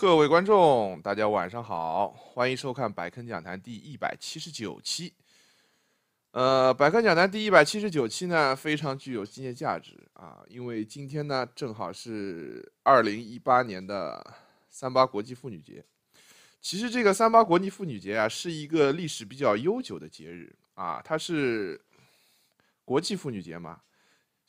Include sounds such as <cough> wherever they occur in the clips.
各位观众，大家晚上好，欢迎收看百坑讲坛第一百七十九期。呃，百坑讲坛第一百七十九期呢，非常具有纪念价值啊，因为今天呢，正好是二零一八年的三八国际妇女节。其实这个三八国际妇女节啊，是一个历史比较悠久的节日啊，它是国际妇女节嘛。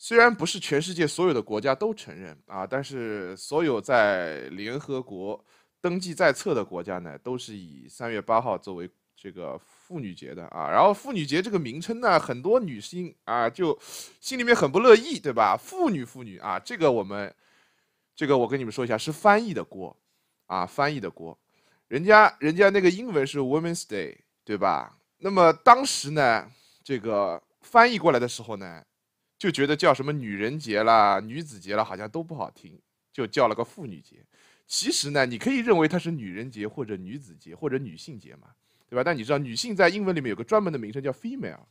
虽然不是全世界所有的国家都承认啊，但是所有在联合国登记在册的国家呢，都是以三月八号作为这个妇女节的啊。然后妇女节这个名称呢，很多女性啊就心里面很不乐意，对吧？妇女妇女啊，这个我们这个我跟你们说一下，是翻译的锅啊，翻译的锅。人家人家那个英文是 Women's Day，对吧？那么当时呢，这个翻译过来的时候呢。就觉得叫什么女人节啦、女子节啦，好像都不好听，就叫了个妇女节。其实呢，你可以认为它是女人节或者女子节或者女性节嘛，对吧？但你知道女性在英文里面有个专门的名称叫 female，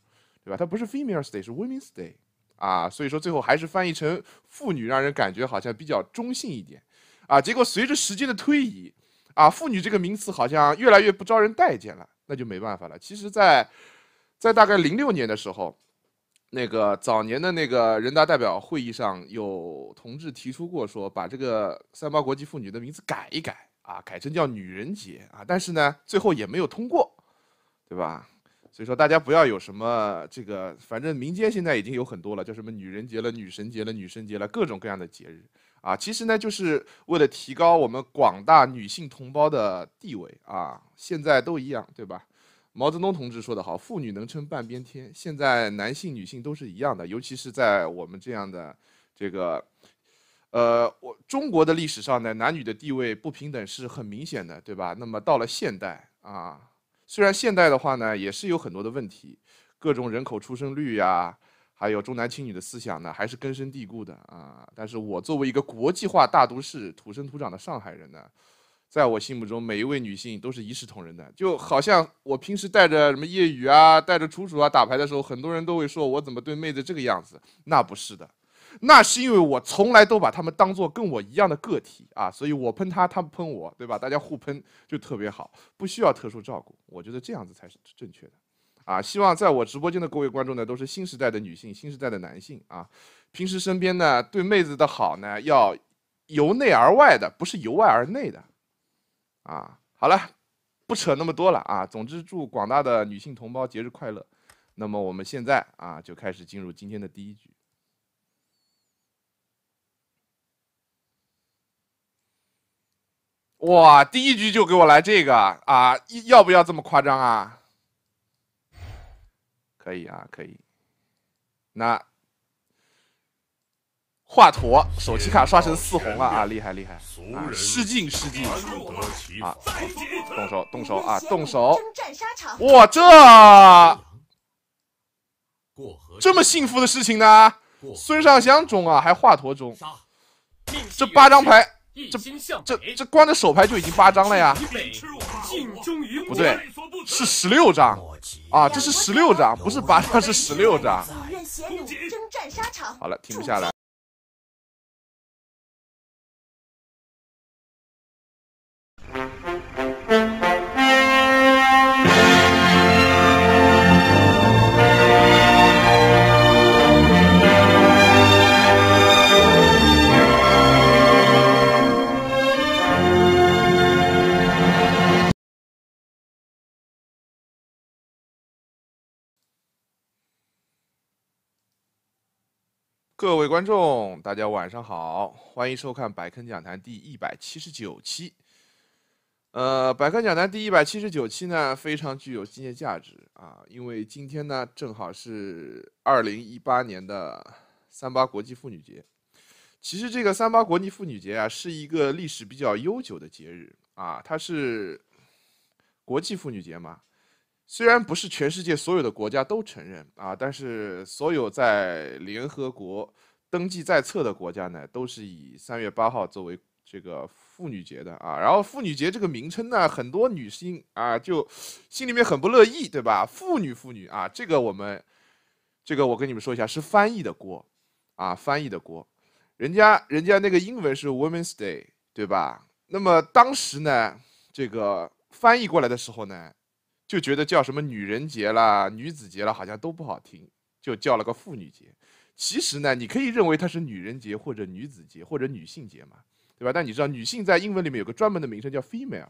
对吧？它不是 female's day，是 women's day 啊。所以说最后还是翻译成妇女，让人感觉好像比较中性一点啊。结果随着时间的推移啊，妇女这个名词好像越来越不招人待见了，那就没办法了。其实，在在大概零六年的时候。那个早年的那个人大代表会议上有同志提出过，说把这个三八国际妇女的名字改一改啊，改成叫女人节啊，但是呢，最后也没有通过，对吧？所以说大家不要有什么这个，反正民间现在已经有很多了，叫什么女人节了、女神节了、女生节了，各种各样的节日啊，其实呢，就是为了提高我们广大女性同胞的地位啊，现在都一样，对吧？毛泽东同志说得好：“妇女能撑半边天。”现在男性、女性都是一样的，尤其是在我们这样的这个，呃，我中国的历史上呢，男女的地位不平等是很明显的，对吧？那么到了现代啊，虽然现代的话呢，也是有很多的问题，各种人口出生率呀，还有重男轻女的思想呢，还是根深蒂固的啊。但是我作为一个国际化大都市土生土长的上海人呢。在我心目中，每一位女性都是一视同仁的，就好像我平时带着什么业余啊，带着楚楚啊打牌的时候，很多人都会说我怎么对妹子这个样子，那不是的，那是因为我从来都把她们当做跟我一样的个体啊，所以我喷她，她喷我，对吧？大家互喷就特别好，不需要特殊照顾，我觉得这样子才是正确的，啊，希望在我直播间的各位观众呢，都是新时代的女性，新时代的男性啊，平时身边呢对妹子的好呢，要由内而外的，不是由外而内的。啊，好了，不扯那么多了啊。总之，祝广大的女性同胞节日快乐。那么我们现在啊，就开始进入今天的第一局。哇，第一局就给我来这个啊！要不要这么夸张啊？可以啊，可以。那。华佗手气卡刷成四红了啊！厉害厉害啊！失敬失敬啊！动手动手啊！动手！哇，这这么幸福的事情呢？孙尚香中啊，还华佗中，这八张牌，这这这光着手牌就已经八张了呀？不对，是十六张啊！这是十六张，不是八张，是十六张。好了，停不下来。各位观众，大家晚上好，欢迎收看百坑讲坛第一百七十九期。呃，百科讲坛第一百七十九期呢，非常具有纪念价值啊，因为今天呢，正好是二零一八年的三八国际妇女节。其实这个三八国际妇女节啊，是一个历史比较悠久的节日啊，它是国际妇女节嘛。虽然不是全世界所有的国家都承认啊，但是所有在联合国登记在册的国家呢，都是以三月八号作为这个妇女节的啊。然后妇女节这个名称呢，很多女性啊就心里面很不乐意，对吧？妇女妇女啊，这个我们这个我跟你们说一下，是翻译的锅啊，翻译的锅。人家人家那个英文是 Women's Day，对吧？那么当时呢，这个翻译过来的时候呢，就觉得叫什么女人节啦、女子节啦，好像都不好听，就叫了个妇女节。其实呢，你可以认为它是女人节或者女子节或者女性节嘛，对吧？但你知道女性在英文里面有个专门的名称叫 female，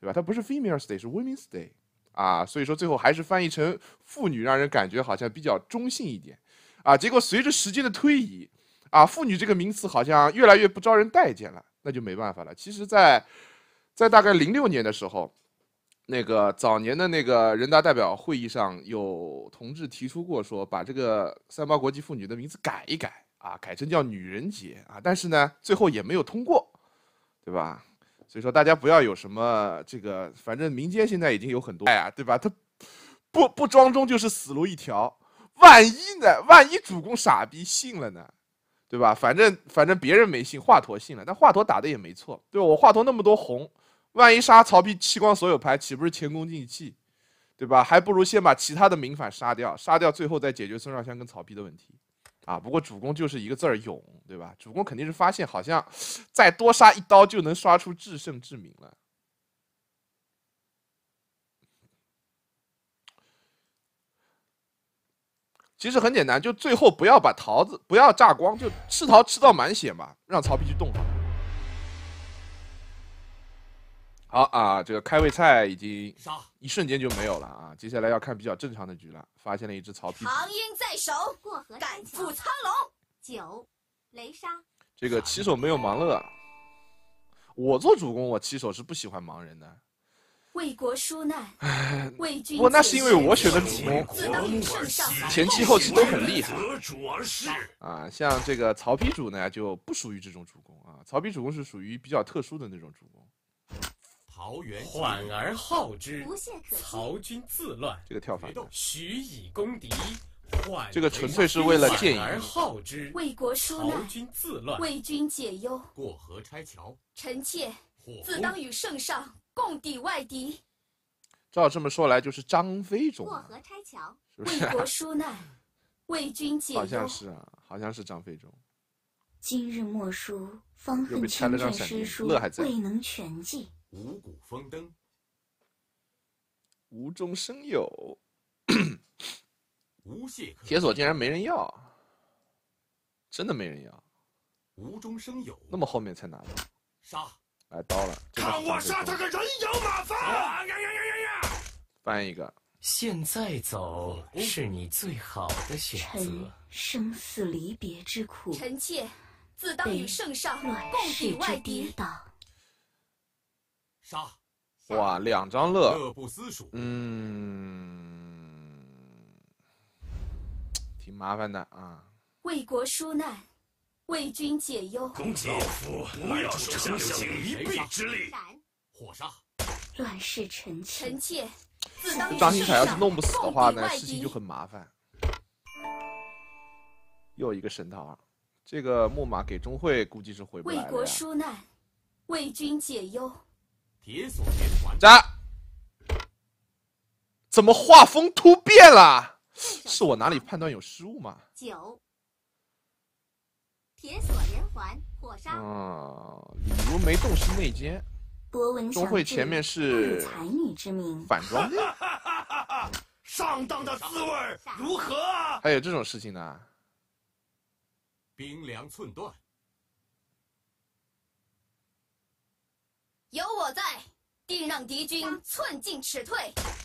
对吧？它不是 female's day，是 women's day 啊。所以说最后还是翻译成妇女，让人感觉好像比较中性一点啊。结果随着时间的推移，啊，妇女这个名词好像越来越不招人待见了。那就没办法了。其实，在在大概零六年的时候，那个早年的那个人大代表会议上有同志提出过，说把这个三八国际妇女的名字改一改啊，改成叫女人节啊。但是呢，最后也没有通过，对吧？所以说大家不要有什么这个，反正民间现在已经有很多，哎呀，对吧？他不不装中就是死路一条。万一呢？万一主公傻逼信了呢？对吧？反正反正别人没信，华佗信了。但华佗打的也没错，对吧？我华佗那么多红，万一杀曹丕弃光所有牌，岂不是前功尽弃？对吧？还不如先把其他的名反杀掉，杀掉最后再解决孙尚香跟曹丕的问题。啊，不过主公就是一个字儿勇，对吧？主公肯定是发现好像再多杀一刀就能刷出制胜之名了。其实很简单，就最后不要把桃子不要炸光，就吃桃吃到满血嘛，让曹丕去动他。好啊，这个开胃菜已经一瞬间就没有了啊！接下来要看比较正常的局了。发现了一只曹丕。长鹰在手，过河赶赴苍龙。九，雷杀。这个骑手没有盲乐。我做主公，我骑手是不喜欢盲人的。为国纾难，为君。不过那是因为我选的主公，前期后期都很厉害。啊，像这个曹丕主呢，就不属于这种主公啊。曹丕主公是属于比较特殊的那种主公。桃园缓而好之，曹军自乱。这个跳反的。许以攻敌，这个纯粹是为了建而好之，为国纾难。曹军自乱，为君解忧。过河拆桥，臣妾自当与圣上。共抵外敌。照这么说来，就是张飞中。过河拆桥，为国纾难，为君解忧。好像是啊，好像是张飞中。今日莫书，方恨千卷诗书未能全记。五谷丰登，无中生有。无懈可。铁索竟然没人要，真的没人要。无中生有，那么后面才拿到。杀。来刀了，看我杀他个人仰马翻！呀呀呀呀呀！翻一个。现在走是你最好的选择。生死离别之苦，臣妾自当与圣上共抵外敌。杀！哇，两张乐。乐不思蜀。嗯，挺麻烦的啊。为国纾难。为君解忧，公子老夫不要手下尽一臂之力。火杀！乱世臣妾，臣妾。张新彩要是弄不死的话呢，事情就很麻烦。又一个神桃，这个木马给钟会估计是回不来为国纾难，为君解忧。铁索连环。扎！怎么画风突变了？是我哪里判断有失误吗？九。铁锁连环，火杀。啊，李如没动是内奸。钟会前面是才女之名，反装。<laughs> 上当的滋味如何？还有这种事情呢？兵粮寸断。有我在，定让敌军寸进尺退。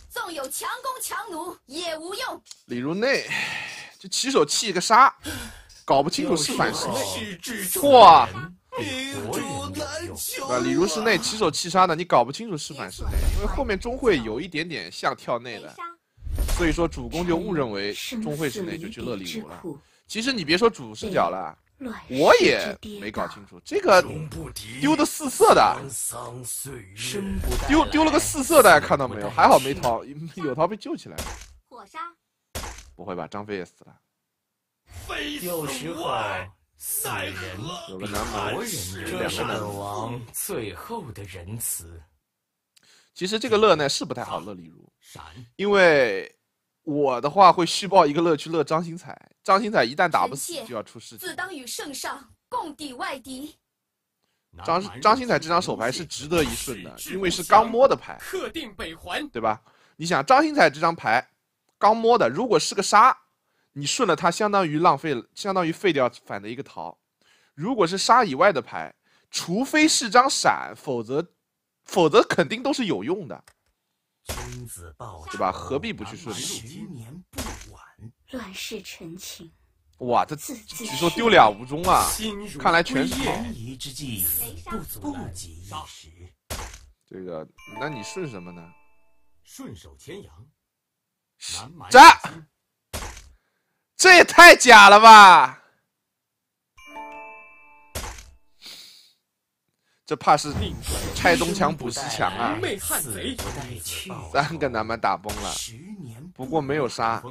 纵有强攻强弩，也无用。李如内，这起手气个杀。<sighs> 搞不清楚是反是内，哇！啊，李如是内，起手气杀的，你搞不清楚是反是内，因为后面钟会有一点点像跳内的，所以说主公就误认为钟会是内，就去乐李如了。其实你别说主视角了，我也没搞清楚，这个丢的四色的，丢丢了个四色的，看到没有？还好没逃，<laughs> 有逃被救起来了。火杀？不会吧？张飞也死了。有时候，赛人有个男模，这是本王最后的仁慈。其实这个乐呢是不太好乐例如，因为我的话会虚报一个乐去乐张新彩，张新彩一旦打不死就要出事情。自当与圣上共抵外敌。张张新彩这张手牌是值得一顺的，因为是刚摸的牌，克定北环，对吧？你想张新彩这张牌刚摸的，如果是个杀，你顺了它，相当于浪费了，相当于废掉反的一个桃。如果是杀以外的牌，除非是张闪，否则否则肯定都是有用的，对吧？何必不去顺？乱世陈情。哇，这据说丢俩无中啊！看来全是好。这个，那你顺什么呢？顺手牵羊。这，这也太假了吧！这怕是拆东墙补西墙啊！三个南蛮打崩了，不过没有杀。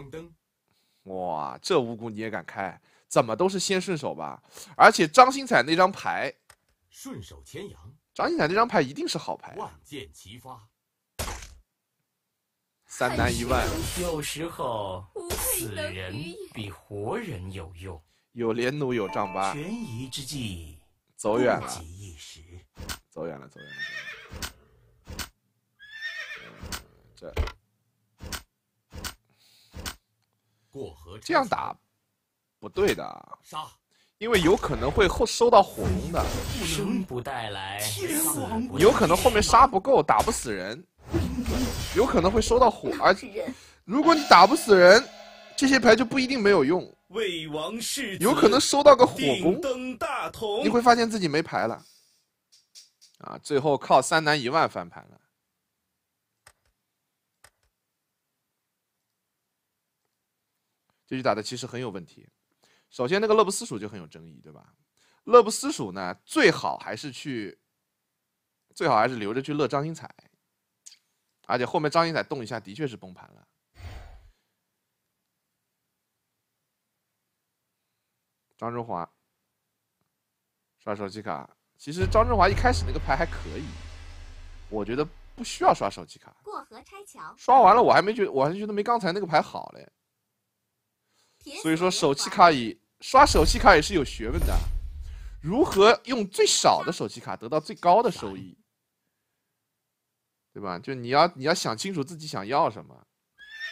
哇，这五谷你也敢开？怎么都是先顺手吧？而且张新彩那张牌，顺手牵羊。张新彩那张牌一定是好牌。万箭齐发，三男一万。有时候死人比活人有用。有连弩有丈八。权宜之计，走远了。走远了，走远了。这。过河这样打不对的，杀。因为有可能会后收到火龙的，生不带来，有可能后面。杀不够，打不死人，有可能会收到火，而且如果你打不死人，这些牌就不一定没有用，魏王世有可能收到个火攻，你会发现自己没牌了，啊，最后靠三男一万翻盘了。这局打的其实很有问题。首先，那个乐不思蜀就很有争议，对吧？乐不思蜀呢，最好还是去，最好还是留着去乐张新彩。而且后面张新彩动一下，的确是崩盘了。张中华刷手机卡，其实张振华一开始那个牌还可以，我觉得不需要刷手机卡。过河拆桥，刷完了我还没觉，我还觉得没刚才那个牌好嘞。所以说手气卡以刷手气卡也是有学问的，如何用最少的手气卡得到最高的收益，对吧？就你要你要想清楚自己想要什么。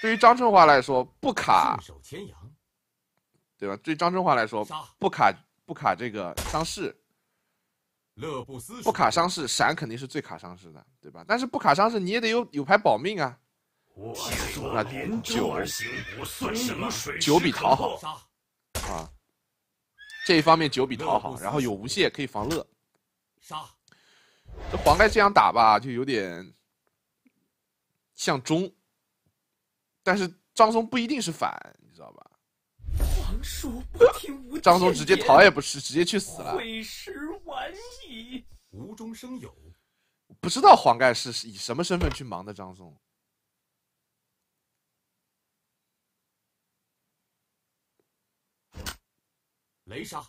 对于张春华来说，不卡，对吧？对张春华来说，不卡不卡这个伤势，不卡伤势，闪肯定是最卡伤势的，对吧？但是不卡伤势，你也得有有牌保命啊。那九九比桃好啊，这一方面九比桃好，然后有无懈可以防乐。杀这黄盖这样打吧，就有点像中，但是张松不一定是反，你知道吧？皇叔不听无张松直接逃也不是，直接去死了。会时晚矣，无中生有。不知道黄盖是以什么身份去忙的张松。雷杀，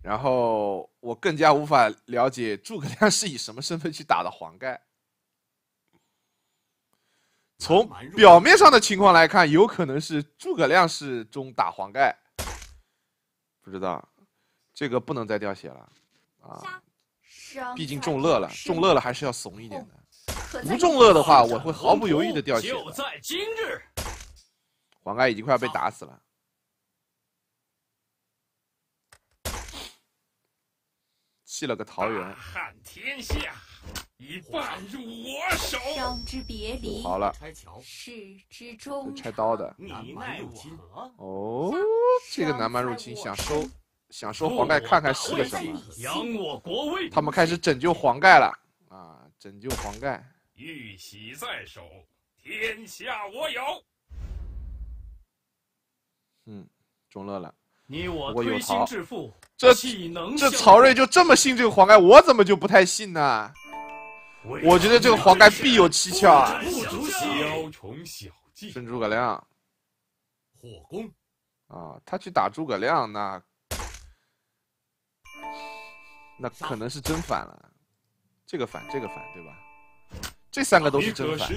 然后我更加无法了解诸葛亮是以什么身份去打的黄盖。从表面上的情况来看，有可能是诸葛亮是中打黄盖，不知道，这个不能再掉血了啊！毕竟中乐了，中乐了还是要怂一点的。不中乐的话，我会毫不犹豫的掉血。就在今日，黄盖已经快要被打死了。弃了个桃园，汉天下已半入我手。伤之别离，好了，世之终。拆刀的，你奈我何？哦，这个南蛮入侵想收，想收黄盖看看是个什么。扬我国威，他们开始拯救黄盖了啊！拯救黄盖，玉玺在手，天下我有。嗯，中乐了。你我推心置腹。这这曹睿就这么信这个黄盖，我怎么就不太信呢？我觉得这个黄盖必有蹊跷啊！胜诸葛亮，火攻啊！他去打诸葛亮，那那可能是真反了。这个反，这个反，对吧？这三个都是真反。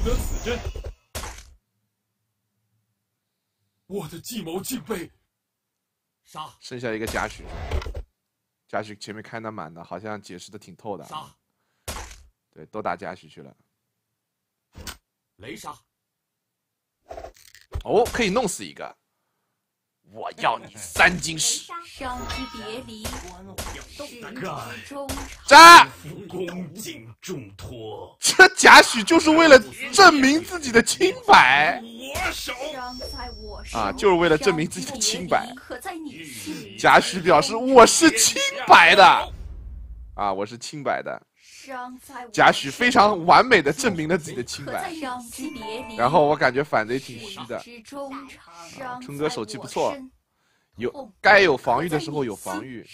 我的计谋竟被。杀，剩下一个贾诩。贾诩前面开的满的，好像解释的挺透的。对，都打贾诩去了。雷杀。哦，可以弄死一个。我要你三金石。伤之别离，扎。恭敬重托。这贾诩就是为了证明自己的清白。我手。啊，就是为了证明自己的清白。贾诩表示我是清白的。啊，我是清白的。贾诩非常完美的证明了自己的清白，然后我感觉反贼挺虚的。春哥手气不错，有该有防御的时候有防御。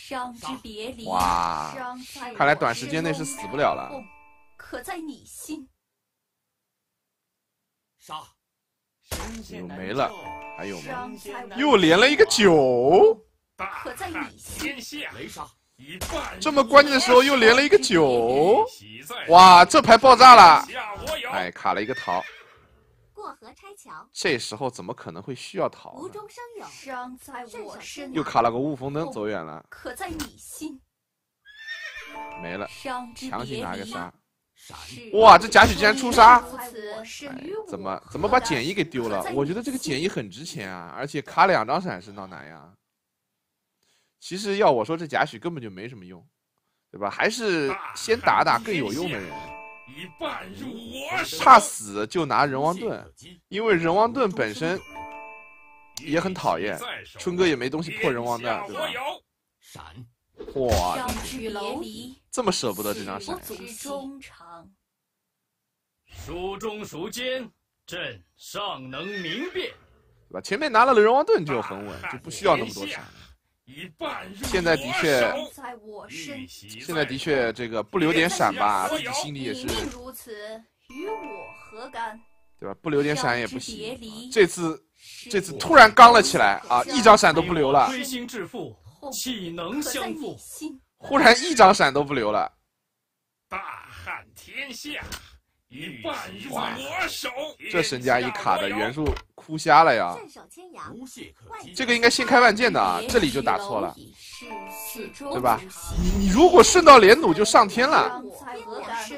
哇，看来短时间内是死不了了。可在你心。杀，有没了，还有吗？又连了一个九。可在你心。雷杀。这么关键的时候又连了一个九，哇，这牌爆炸了！哎，卡了一个桃。过河拆桥。这时候怎么可能会需要桃？无中生有。伤在我身。又卡了个雾风灯，走远了。可在你心。没了。强行拿个杀。哇，这贾诩竟然出杀！哎，怎么怎么把简一给丢了？我觉得这个简一很值钱啊，而且卡两张闪是闹哪呀。其实要我说，这贾诩根本就没什么用，对吧？还是先打打更有用的人。怕死就拿人王盾，因为人王盾本身也很讨厌。春哥也没东西破人王盾，对吧？哇，这么舍不得这张闪。孰中孰奸，朕尚能明辨，对吧？前面拿了人王盾就很稳，就不需要那么多闪。现在的确，现在的确，这个不留点闪吧，自己心里也是，对吧？不留点闪也不行。这次，这次突然刚了起来啊！一张闪都不留了，推心置腹，岂能相负？忽然一张闪都不留了，大汉天下。哇！这神家一卡的元素哭瞎了呀！这个应该先开万剑的啊，这里就打错了，对吧？你如果顺道连弩就上天了，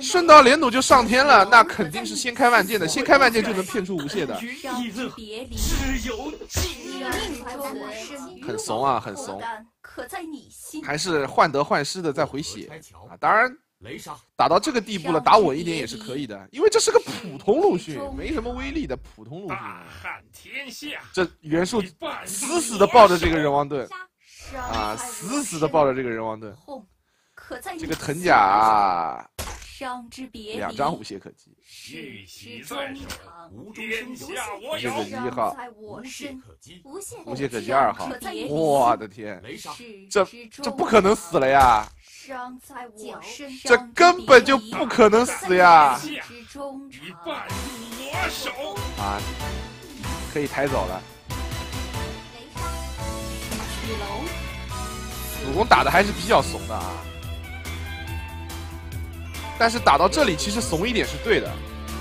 顺道连弩就上天了，那肯定是先开万剑的，先开万剑就能骗出无懈的。很怂啊，很怂，还是患得患失的在回血啊！当然。雷杀打到这个地步了，打稳一点也是可以的，因为这是个普通陆逊，没什么威力的普通陆逊。这袁术死死的抱着这个人王盾，啊，死死的抱着这个人王盾。这个藤甲，两张无懈可击。无懈可击一号，无懈可击二号。我的天，这这不可能死了呀！这根本就不可能死呀！啊，可以抬走了。主公打的还是比较怂的啊，但是打到这里其实怂一点是对的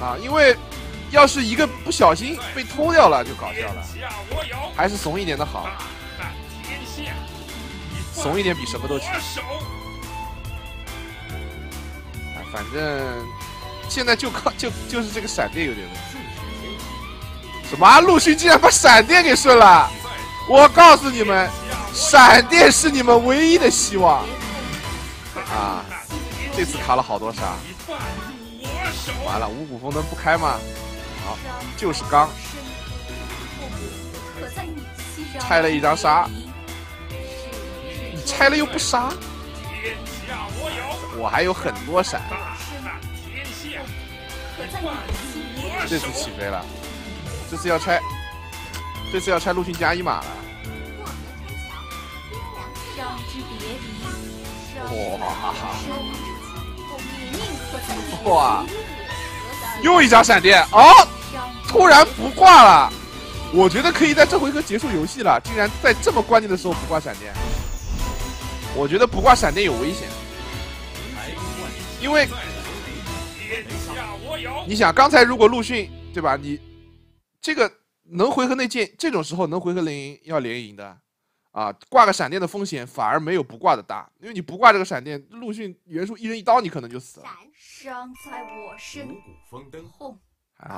啊，因为要是一个不小心被偷掉了就搞笑了，还是怂一点的好，怂一点比什么都强。反正现在就靠就就是这个闪电有点问题。什么？陆逊竟然把闪电给顺了！我告诉你们，闪电是你们唯一的希望。啊！这次卡了好多杀。完了，五谷丰登不开吗？好，就是刚。拆了一张杀。你拆了又不杀？我还有很多闪，这次起飞了，这次要拆，这次要拆陆逊加一码了。哇！哇！又一张闪电哦！突然不挂了，我觉得可以在这回合结束游戏了。竟然在这么关键的时候不挂闪电，我觉得不挂闪电有危险。因为，你想刚才如果陆逊对吧？你这个能回合内剑，这种时候能回合连赢要连赢的啊，挂个闪电的风险反而没有不挂的大，因为你不挂这个闪电，陆逊袁术一人一刀，你可能就死了。伤在我身，五谷丰登，痛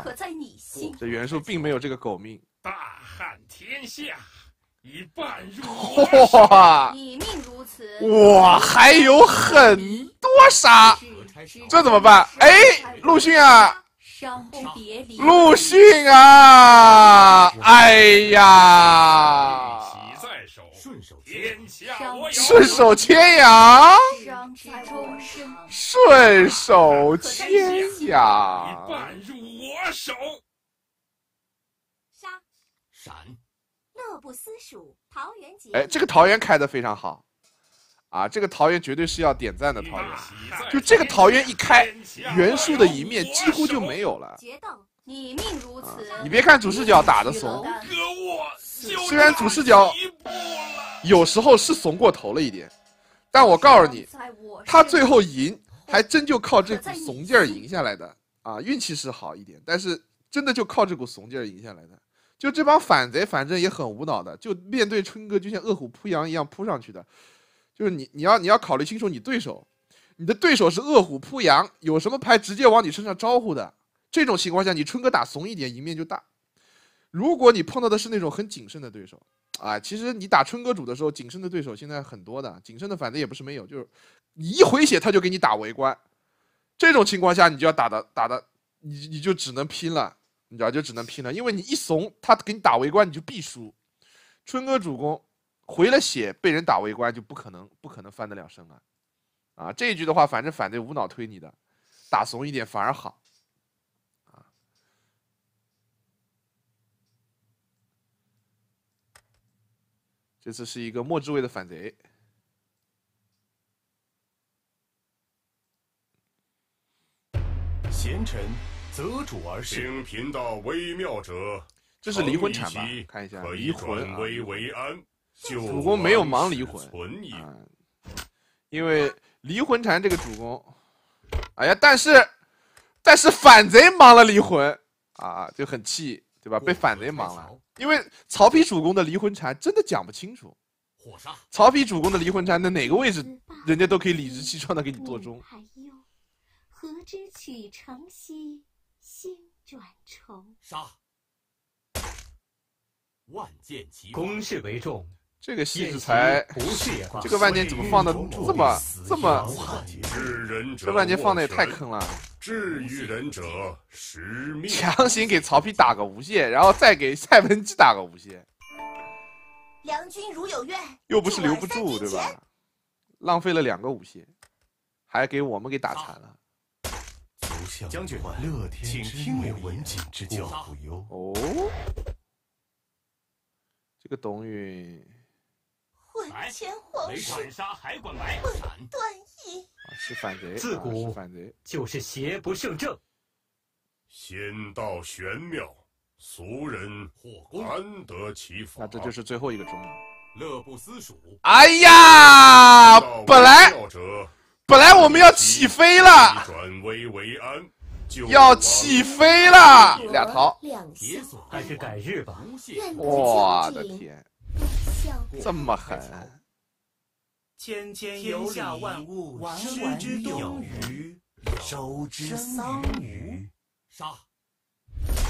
可在你心。这袁术并没有这个狗命。大汉天下，已半入 <laughs> 哇！你命如此，哇，还有很多杀，这怎么办？哎，陆逊啊！陆逊啊！哎呀！顺手牵羊，顺手牵羊，半入我手。杀！闪！乐不思蜀，桃园结。哎，这个桃园开的非常好。啊，这个桃园绝对是要点赞的桃园，就这个桃园一开，袁术的一面几乎就没有了。你命如此，你别看主视角打的怂，虽然主视角有时候是怂过头了一点，但我告诉你，他最后赢还真就靠这股怂劲儿赢下来的啊！运气是好一点，但是真的就靠这股怂劲儿赢下来的。就这帮反贼，反正也很无脑的，就面对春哥就像饿虎扑羊一样扑上去的。就是你，你要你要考虑清楚你对手，你的对手是饿虎扑羊，有什么牌直接往你身上招呼的。这种情况下，你春哥打怂一点，赢面就大。如果你碰到的是那种很谨慎的对手，啊，其实你打春哥主的时候，谨慎的对手现在很多的，谨慎的反正也不是没有，就是你一回血他就给你打围观。这种情况下，你就要打的打的，你你就只能拼了，你知道就只能拼了，因为你一怂，他给你打围观，你就必输。春哥主攻。回了血被人打围观就不可能不可能翻得了身了！啊，这一局的话，反正反对无脑推你的，打怂一点反而好啊。这次是一个莫之位的反贼，贤臣择主而事，听贫道微妙者，这是离魂铲吧？看一下离魂啊。主公没有忙离魂啊，因为离魂禅这个主公，哎呀，但是但是反贼忙了离魂啊，就很气，对吧？被反贼忙了，因为曹丕主公的离魂禅真的讲不清楚。曹丕主公的离魂禅的哪个位置，人家都可以理直气壮的给你做中。何知取长兮，心转愁。杀！万箭齐攻势为重。这个戏子才，这个万箭怎么放的这么这么？这万箭放的也太坑了。治愈人者使命。强行给曹丕打个无限，然后再给蔡文姬打个无限。梁君如有愿，又不是留不住，对吧？浪费了两个无限，还给我们给打残了。将军，乐天听为文景之教不忧。哦，这个董允。来，斩杀海管埋，断义是反贼，自古反贼就是邪不胜正。仙道玄妙，俗人难得其法。那这就是最后一个钟了。乐不思蜀。哎呀，本来本来我们要起飞了，转危为安，要起飞了，俩逃，还是改日吧。我的天！这么狠！天下万物失之有余，收之桑榆。杀！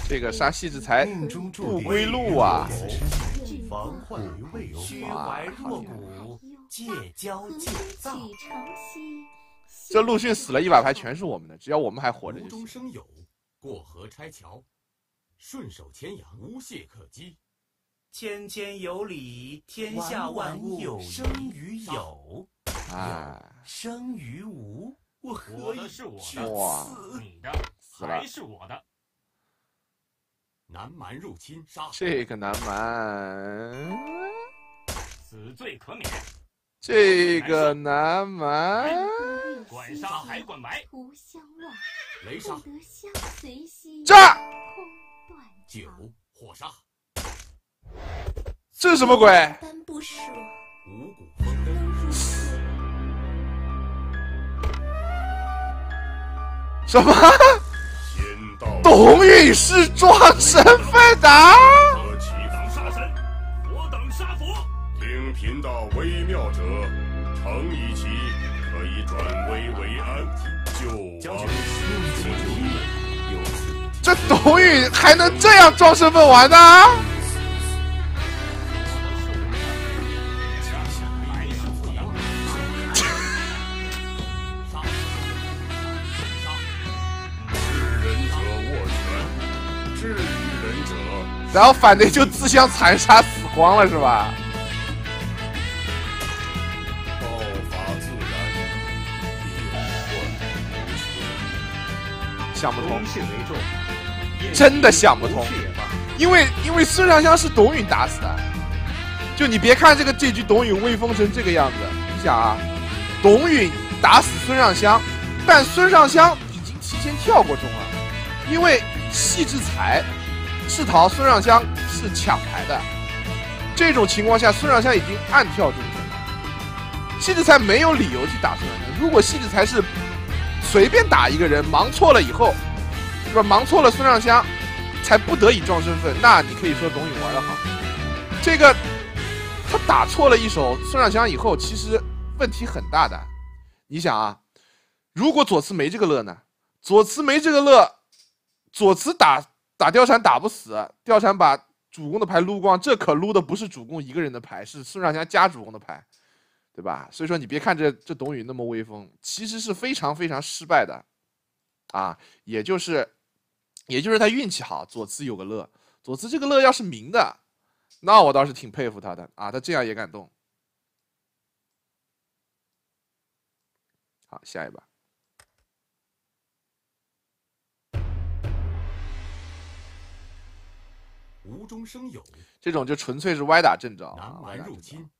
这个杀戏子才不归路啊！防患于未然，虚怀若谷，戒骄戒躁。这陆逊死了一把牌全是我们的，只要我们还活着就行。过河拆桥，顺手牵羊，无懈可击。谦谦有礼，天下万物有生于有，啊，生于无。我何以是我的？哇，你的还是我的？南蛮入侵，杀！这个南蛮，死罪可免。这个南蛮，管杀还管埋。雷杀！这九火杀。这是什么鬼？什么？董宇是装贫道微妙者，乘以其可以转危为安，救亡。这董宇还能这样装身份玩呢？杀人者握拳，治人者。然后反对就自相残杀，死光了是吧？想不通，真的想不通，因为因为孙尚香是董允打死的，就你别看这个这局董允威风成这个样子，你想啊，董允打死孙尚香，但孙尚香已经提前跳过中了，因为戏志才。是逃孙尚香是抢牌的，这种情况下，孙尚香已经暗跳中阵了。戏子才没有理由去打孙尚香。如果戏子才是随便打一个人，盲错了以后，是吧？盲错了孙尚香，才不得已撞身份，那你可以说董宇玩的好。这个他打错了一手孙尚香以后，其实问题很大的。你想啊，如果左慈没这个乐呢？左慈没这个乐，左慈打。打貂蝉打不死，貂蝉把主公的牌撸光，这可撸的不是主公一个人的牌，是孙尚香加主公的牌，对吧？所以说你别看这这董宇那么威风，其实是非常非常失败的，啊，也就是，也就是他运气好，左慈有个乐，左慈这个乐要是明的，那我倒是挺佩服他的啊，他这样也敢动。好，下一把。无中生有，这种就纯粹是歪打正着。南蛮入侵，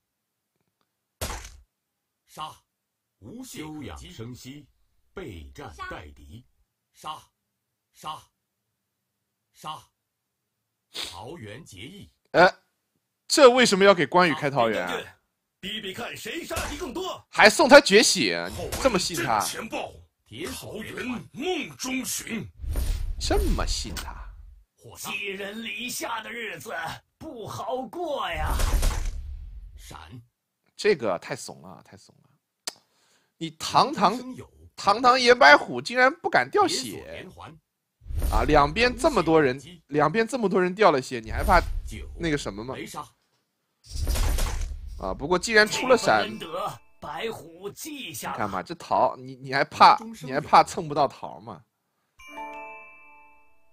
杀，无休养生息，备战待敌，杀，杀，杀，桃园结义。哎，这为什么要给关羽开桃园？比比看谁杀敌更多，还送他觉醒，这么信他？桃园梦中寻，这么信他？寄人篱下的日子不好过呀！闪，这个太怂了，太怂了！你堂堂堂堂野白虎，竟然不敢掉血啊！两边这么多人，两边这么多人掉了血，你还怕那个什么吗？啊！不过既然出了闪，白虎记下。看嘛，这桃，你你还怕你还怕蹭不到桃吗？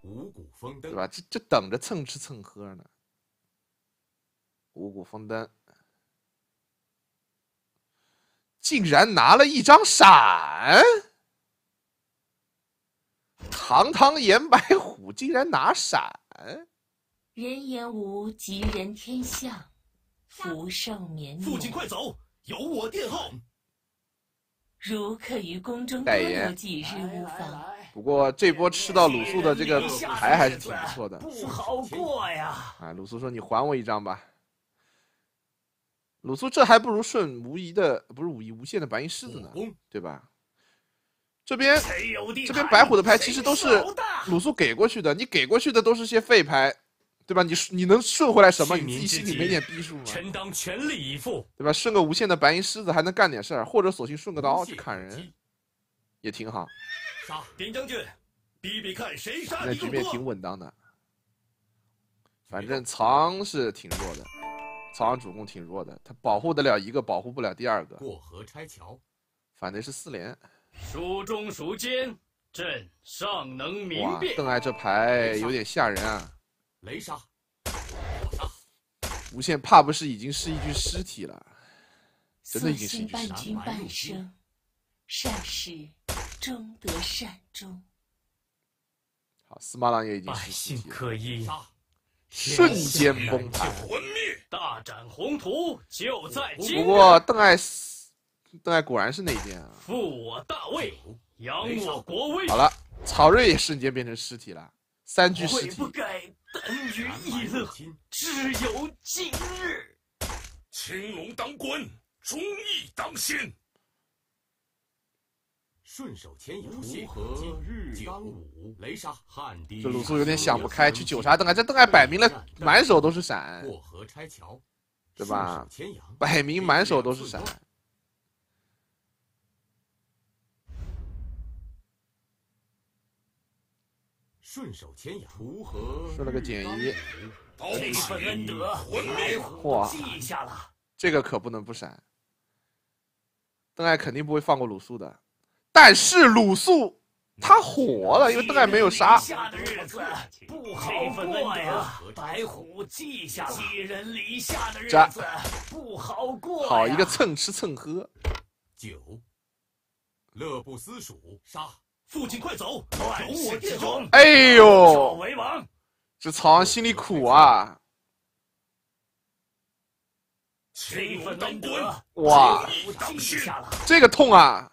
五谷丰登，对吧？这这等着蹭吃蹭喝呢。五谷丰登，竟然拿了一张闪！堂堂颜白虎竟然拿闪！人言无及人天相，福寿绵绵。父亲快走，有我殿后。如可于宫中多留几日无妨。不过这波吃到鲁肃的这个牌还是挺不错的。不好过呀！哎，鲁肃说：“你还我一张吧。”鲁肃这还不如顺无疑的，不是武夷无限的白银狮子呢，对吧？这边这边白虎的牌其实都是鲁肃给过去的，你给过去的都是些废牌，对吧？你你能顺回来什么？你自己心里没点逼数吗？臣当全力以赴，对吧？顺个无限的白银狮子还能干点事儿，或者索性顺个刀去砍人，也挺好。杀丁将军，比比看谁杀那局面挺稳当的，反正藏是挺弱的，曹昂主公挺弱的，他保护得了一个，保护不了第二个。过河拆桥，反的是四连。孰忠孰奸，朕尚能明辨。邓艾这牌有点吓人啊！雷杀，无限怕不是已经是一具尸体了？真的已经是一具尸体。半生，善始。终得善终。好，司马朗也已经百姓可依，瞬间崩盘，大展宏图就在今。不过邓艾，邓艾果然是内奸啊！复我大魏，扬我国威。好了，曹睿也瞬间变成尸体了，三具尸体。不该等于一乐，只有今日。青龙当官，忠义当先。顺手牵羊，锄禾日当午，雷杀汉帝。这鲁肃有点想不开，去九杀邓艾，这邓艾摆明了满手都是闪，过河拆桥，对吧？摆明满手都是闪。顺手牵羊，锄禾说了个简一，这份恩德，白虎记下了。这个可不能不闪。邓艾肯定不会放过鲁肃的，但是鲁肃他活了，因为邓艾没有杀。下的日子不好过呀，白虎记下了。寄人篱下的日子。不好过好一个蹭吃蹭喝。九，乐不思蜀，杀。父亲快走，有我之中。哎呦，为王，这曹昂心里苦啊。这份恩德，哇，这个痛啊，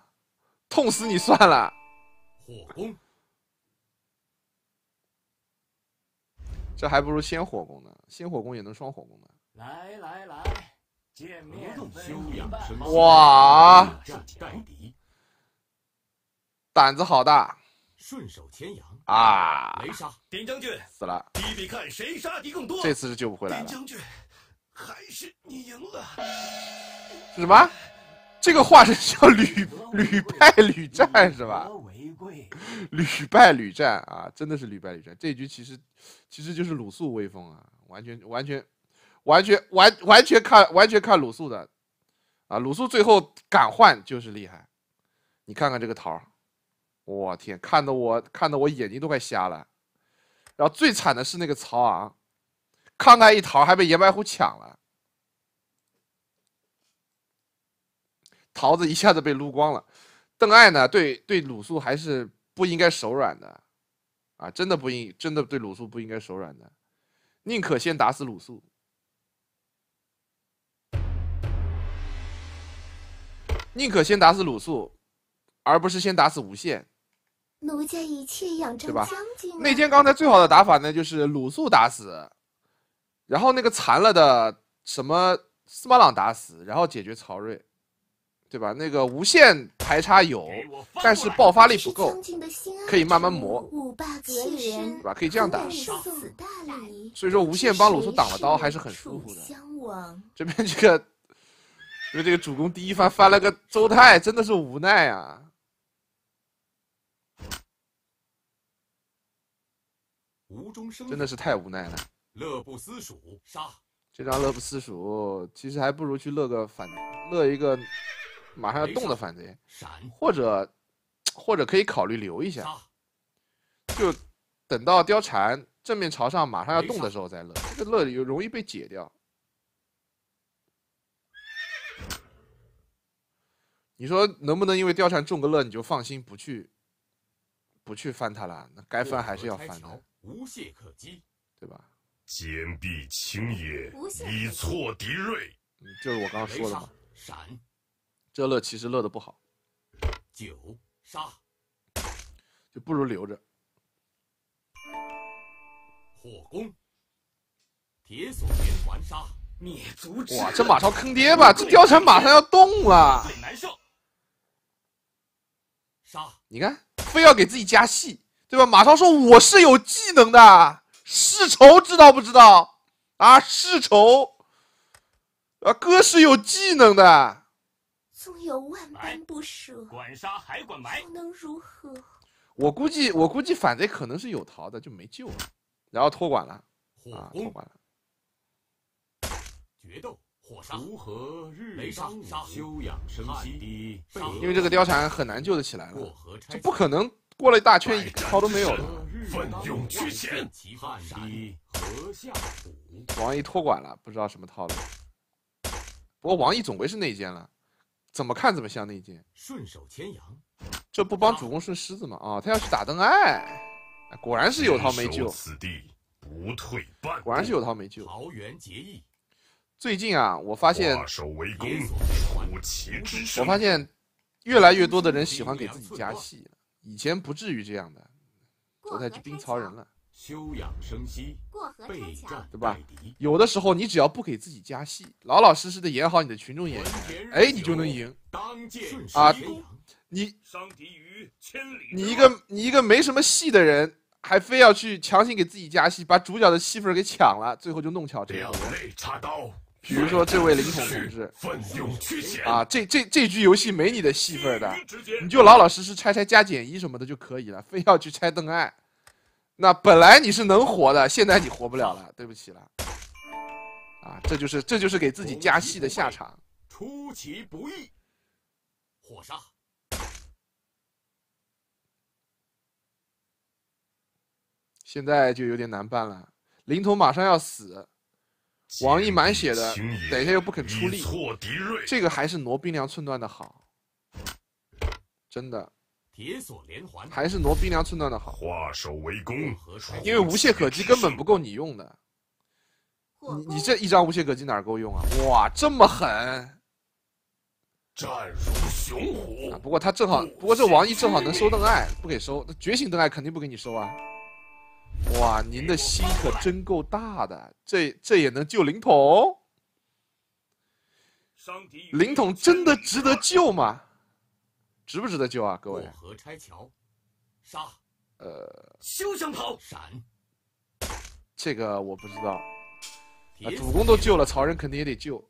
痛死你算了。火攻，这还不如先火攻呢，先火攻也能双火攻呢。来来来，见面。休养生息。哇，战待敌，胆子好大。顺手牵羊啊！没杀，丁将军死了。比比看谁杀敌更多。这次是救不回来了。丁将军。还是你赢了？什么？这个化身叫屡屡败屡战是吧？屡败屡战啊，真的是屡败屡战。这局其实其实就是鲁肃威风啊，完全完全完全完完全看完全看鲁肃的啊！鲁肃最后敢换就是厉害。你看看这个桃，我天，看得我看得我眼睛都快瞎了。然后最惨的是那个曹昂。慷慨一桃还被严白虎抢了，桃子一下子被撸光了。邓艾呢，对对鲁肃还是不应该手软的，啊，真的不应，真的对鲁肃不应该手软的，宁可先打死鲁肃，宁可先打死鲁肃，而不是先打死吴献。奴家一切仰仗将军。内奸刚才最好的打法呢，就是鲁肃打死。然后那个残了的什么司马朗打死，然后解决曹睿，对吧？那个无限排插有，但是爆发力不够，可以慢慢磨，对吧？可以这样打。所以说无限帮鲁肃挡了刀还是很舒服的。这边这个，因为这个主公第一番翻了个周泰，真的是无奈啊，真的是太无奈了。乐不思蜀，杀！这张乐不思蜀，其实还不如去乐个反，乐一个马上要动的反贼，或者或者可以考虑留一下，就等到貂蝉正面朝上马上要动的时候再乐，这个乐又容易被解掉。你说能不能因为貂蝉中个乐你就放心不去不去翻他了？那该翻还是要翻的，无懈可击，对吧？坚壁清野，以挫敌锐。嗯，就是我刚刚说的嘛。闪，这乐其实乐的不好。九杀，就不如留着。火攻，铁索连环杀，灭族。哇，这马超坑爹吧？这貂蝉马上要动了。最难受。杀，你看，非要给自己加戏，对吧？马超说我是有技能的。世仇知道不知道啊？世仇啊，哥是有技能的。纵有万般不舍，管杀还管埋，又能如何？我估计，我估计反贼可能是有逃的，就没救了，然后托管了啊，托管了。决斗，火杀，如何日伤杀，休养生息。因为这个貂蝉很难救得起来了，这不可能。过了一大圈，一个超都没有了。奋勇去前，王毅托管了，不知道什么套路。不过王毅总归是内奸了，怎么看怎么像内奸。顺手牵羊，这不帮主公顺狮子吗？啊，他要去打邓艾，果然是有逃没救。此地不退半果然是有逃没救。桃园结义。最近啊，我发现，我发现越来越多的人喜欢给自己加戏。以前不至于这样的，昨天去冰曹人了。休养生息，过河拆桥。对吧？有的时候你只要不给自己加戏，老老实实的演好你的群众演员，哎，你就能赢。啊，你你一个你一个没什么戏的人，还非要去强行给自己加戏，把主角的戏份给抢了，最后就弄巧成拙。比如说这位林统同志，啊，这这这局游戏没你的戏份的，你就老老实实拆拆加减一什么的就可以了，非要去拆邓艾，那本来你是能活的，现在你活不了了，对不起了。啊，这就是这就是给自己加戏的下场。出其不意，火杀。现在就有点难办了，灵童马上要死，王毅满血的，等一下又不肯出力，这个还是挪兵粮寸断的好，真的。铁锁连环，还是挪冰凉寸断的好。化守为攻，因为无懈可击根本不够你用的。你你这一张无懈可击哪够用啊？哇，这么狠！战如雄虎。不过他正好，不过这王毅正好能收邓艾，不给收，那觉醒邓艾肯定不给你收啊。哇，您的心可真够大的，这这也能救灵统？灵统真的值得救吗？值不值得救啊，各位？过河拆桥，杀。呃，休想跑！闪。这个我不知道。啊，主公都救了，曹仁肯定也得救。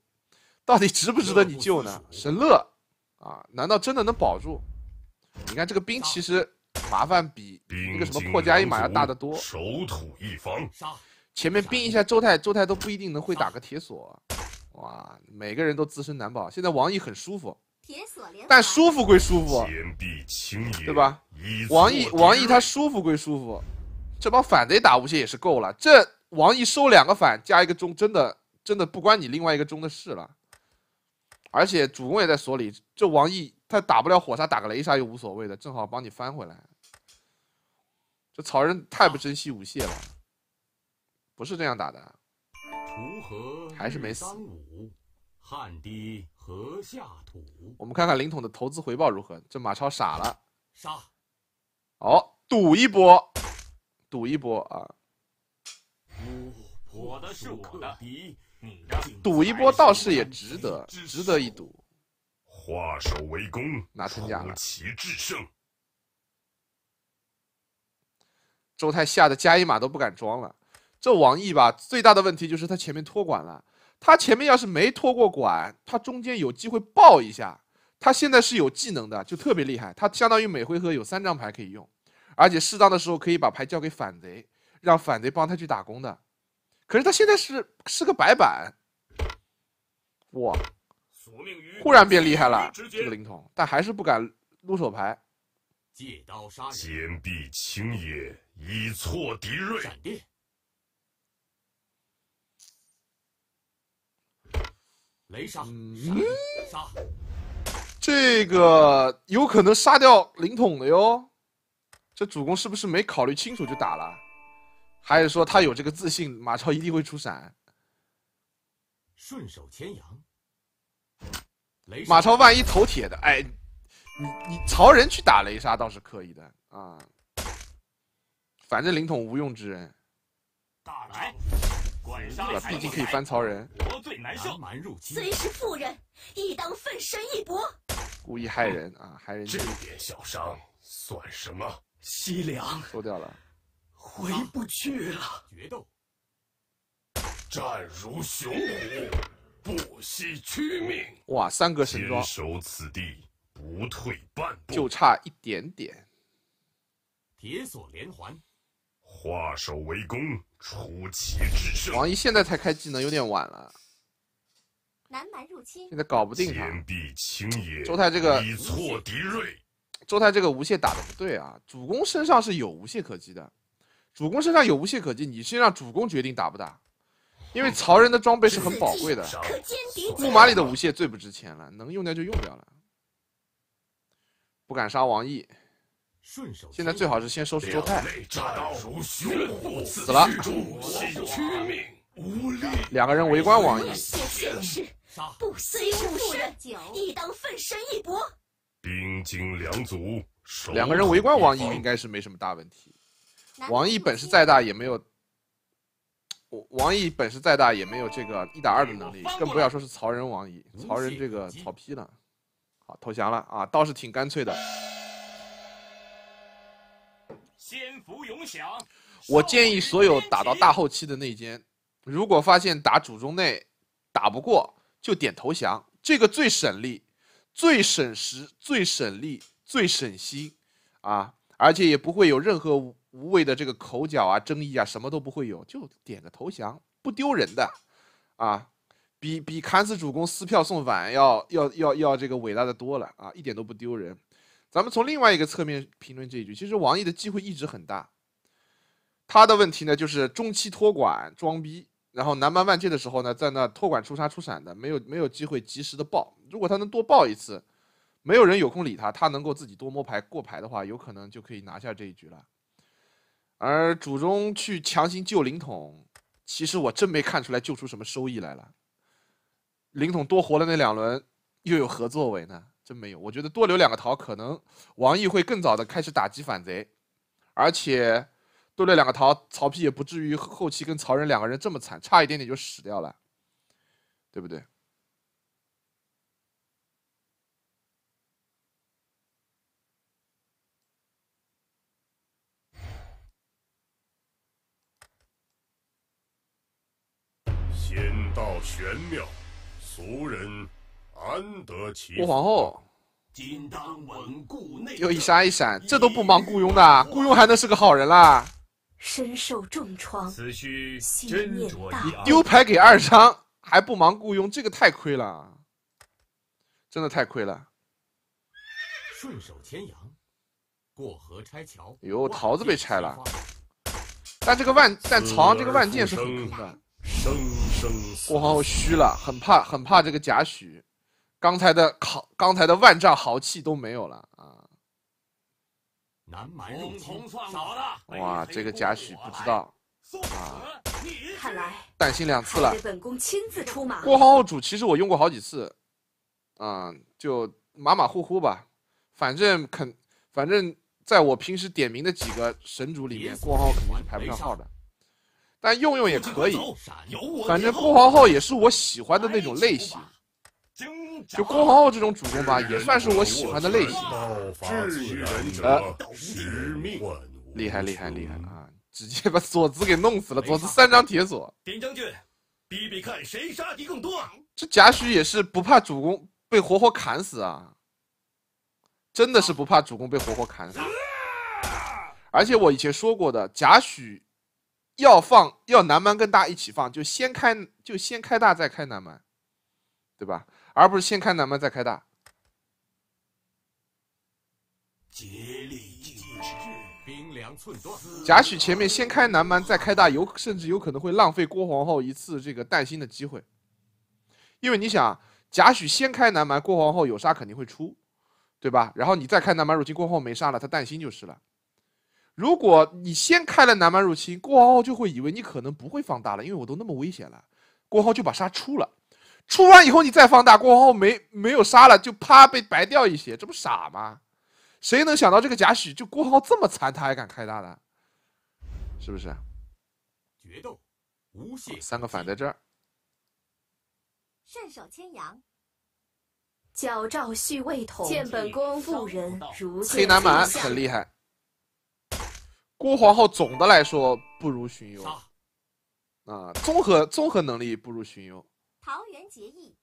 到底值不值得你救呢？神乐啊，难道真的能保住？你看这个兵其实麻烦比那个什么破家一马要大得多。守土一方。前面兵一下周泰，周泰都不一定能会打个铁锁。哇，每个人都自身难保。现在王毅很舒服。但舒服归舒服，对吧？王毅，王毅他舒服归舒服，这帮反贼打无懈也是够了。这王毅收两个反加一个中，真的真的不关你另外一个中的事了。而且主公也在锁里，这王毅他打不了火杀，打个雷杀又无所谓的，正好帮你翻回来。这曹仁太不珍惜无懈了，不是这样打的。还是没死。汉低河下土。我们看看灵统的投资回报如何？这马超傻了。杀。哦，赌一波，赌一波啊！我的是我的，你赌一波倒是也值得，值得一赌。化守为攻，拿藤甲了。其制胜。周泰吓得加一马都不敢装了。这王毅吧，最大的问题就是他前面托管了。他前面要是没托过管，他中间有机会爆一下。他现在是有技能的，就特别厉害。他相当于每回合有三张牌可以用，而且适当的时候可以把牌交给反贼，让反贼帮他去打工的。可是他现在是是个白板，哇！忽然变厉害了，这个灵童，但还是不敢撸手牌。借刀杀人，坚壁清野，以挫敌锐。闪电。雷杀，杀，这个有可能杀掉灵统的哟。这主公是不是没考虑清楚就打了？还是说他有这个自信，马超一定会出闪？顺手牵羊，马超万一头铁的，哎，你你曹仁去打雷杀倒是可以的啊。反正灵统无用之人。打来。对吧？毕竟可以翻曹仁。国罪难受，虽是妇人，亦当奋身一搏。故意害人啊，害人。这点小伤算什么？西凉收掉了，回不去了。决斗，战如雄虎，不惜屈命。哇，三个神装，守此地，不退半步，就差一点点。铁锁连环。化守为攻，出奇制胜。王毅现在才开技能，有点晚了。南蛮入侵，现在搞不定他。周泰这个以挫敌锐。周泰这个无懈打的不对啊！主公身上是有无懈可击的，主公身上有无懈可击，你先让主公决定打不打。因为曹仁的装备是很宝贵的，木马里的无懈最不值钱了，能用掉就用掉了。不敢杀王毅。现在最好是先收拾周泰，死了。两个人围观王毅，不虽是妇人，亦当奋身一搏。兵精粮足，两个人围观王毅应该是没什么大问题。王毅本事再大也没有，王毅本事再大也没有这个一打二的能力，更不要说是曹仁王毅。曹仁这个曹丕了，好投降了啊，倒是挺干脆的。先福永享。我建议所有打到大后期的内奸，如果发现打主中内打不过，就点投降，这个最省力、最省时、最省力、最省心啊！而且也不会有任何无谓的这个口角啊、争议啊，什么都不会有，就点个投降，不丢人的，啊，比比砍死主公撕票送反要要要要这个伟大的多了啊，一点都不丢人。咱们从另外一个侧面评论这一句，其实王毅的机会一直很大，他的问题呢就是中期托管装逼，然后南蛮万界的时候呢，在那托管出杀出闪的，没有没有机会及时的爆。如果他能多爆一次，没有人有空理他，他能够自己多摸牌过牌的话，有可能就可以拿下这一局了。而主中去强行救灵统，其实我真没看出来救出什么收益来了。灵统多活了那两轮，又有何作为呢？真没有。我觉得多留两个桃，可能王毅会更早的开始打击反贼，而且多留两个桃，曹丕也不至于后期跟曹仁两个人这么惨，差一点点就死掉了，对不对？仙道玄妙，俗人安得其？郭皇后，今当稳固内。又一闪一闪，这都不忙雇佣的，雇佣还能是个好人啦？身受重创，此需斟酌你丢牌给二张还不忙雇佣，这个太亏了，真的太亏了。顺手牵羊，过河拆桥。哟，桃子被拆了，但这个万但曹昂这个万箭是很坑的。生生郭皇后虚了，很怕很怕这个贾诩，刚才的豪刚才的万丈豪气都没有了啊！南蛮入侵，哇，这个贾诩不知道啊，看来担心两次了。本宫亲自出马。郭皇后主其实我用过好几次，啊，就马马虎虎吧，反正肯反正在我平时点名的几个神主里面，郭皇后肯定是排不上号的。但用用也可以，反正郭皇后也是我喜欢的那种类型。就郭皇后这种主公吧，也算是我喜欢的类型。呃，厉害厉害厉害啊！直接把左子给弄死了，左子三张铁锁。点将军，比比看谁杀敌更多。这贾诩也是不怕主公被活活砍死啊！真的是不怕主公被活活砍死。而且我以前说过的，贾诩。要放要南蛮跟大一起放，就先开就先开大再开南蛮，对吧？而不是先开南蛮再开大。竭力尽致，兵粮寸断。贾诩前面先开南蛮再开大，有甚至有可能会浪费郭皇后一次这个担心的机会。因为你想，贾诩先开南蛮，郭皇后有杀肯定会出，对吧？然后你再开南蛮入侵，郭皇后没杀了，他担心就是了。如果你先开了南蛮入侵，郭皇后就会以为你可能不会放大了，因为我都那么危险了，郭皇后就把杀出了，出完以后你再放大，郭皇后没没有杀了，就啪被白掉一些，这不傻吗？谁能想到这个贾诩就郭皇后这么残，他还敢开大的，是不是？决斗，无懈。三个反在这儿。顺手牵羊，矫诏续未统，见本宫妇人如黑南蛮很厉害。郭皇后总的来说不如荀攸，啊，综合综合能力不如荀攸。桃园结义，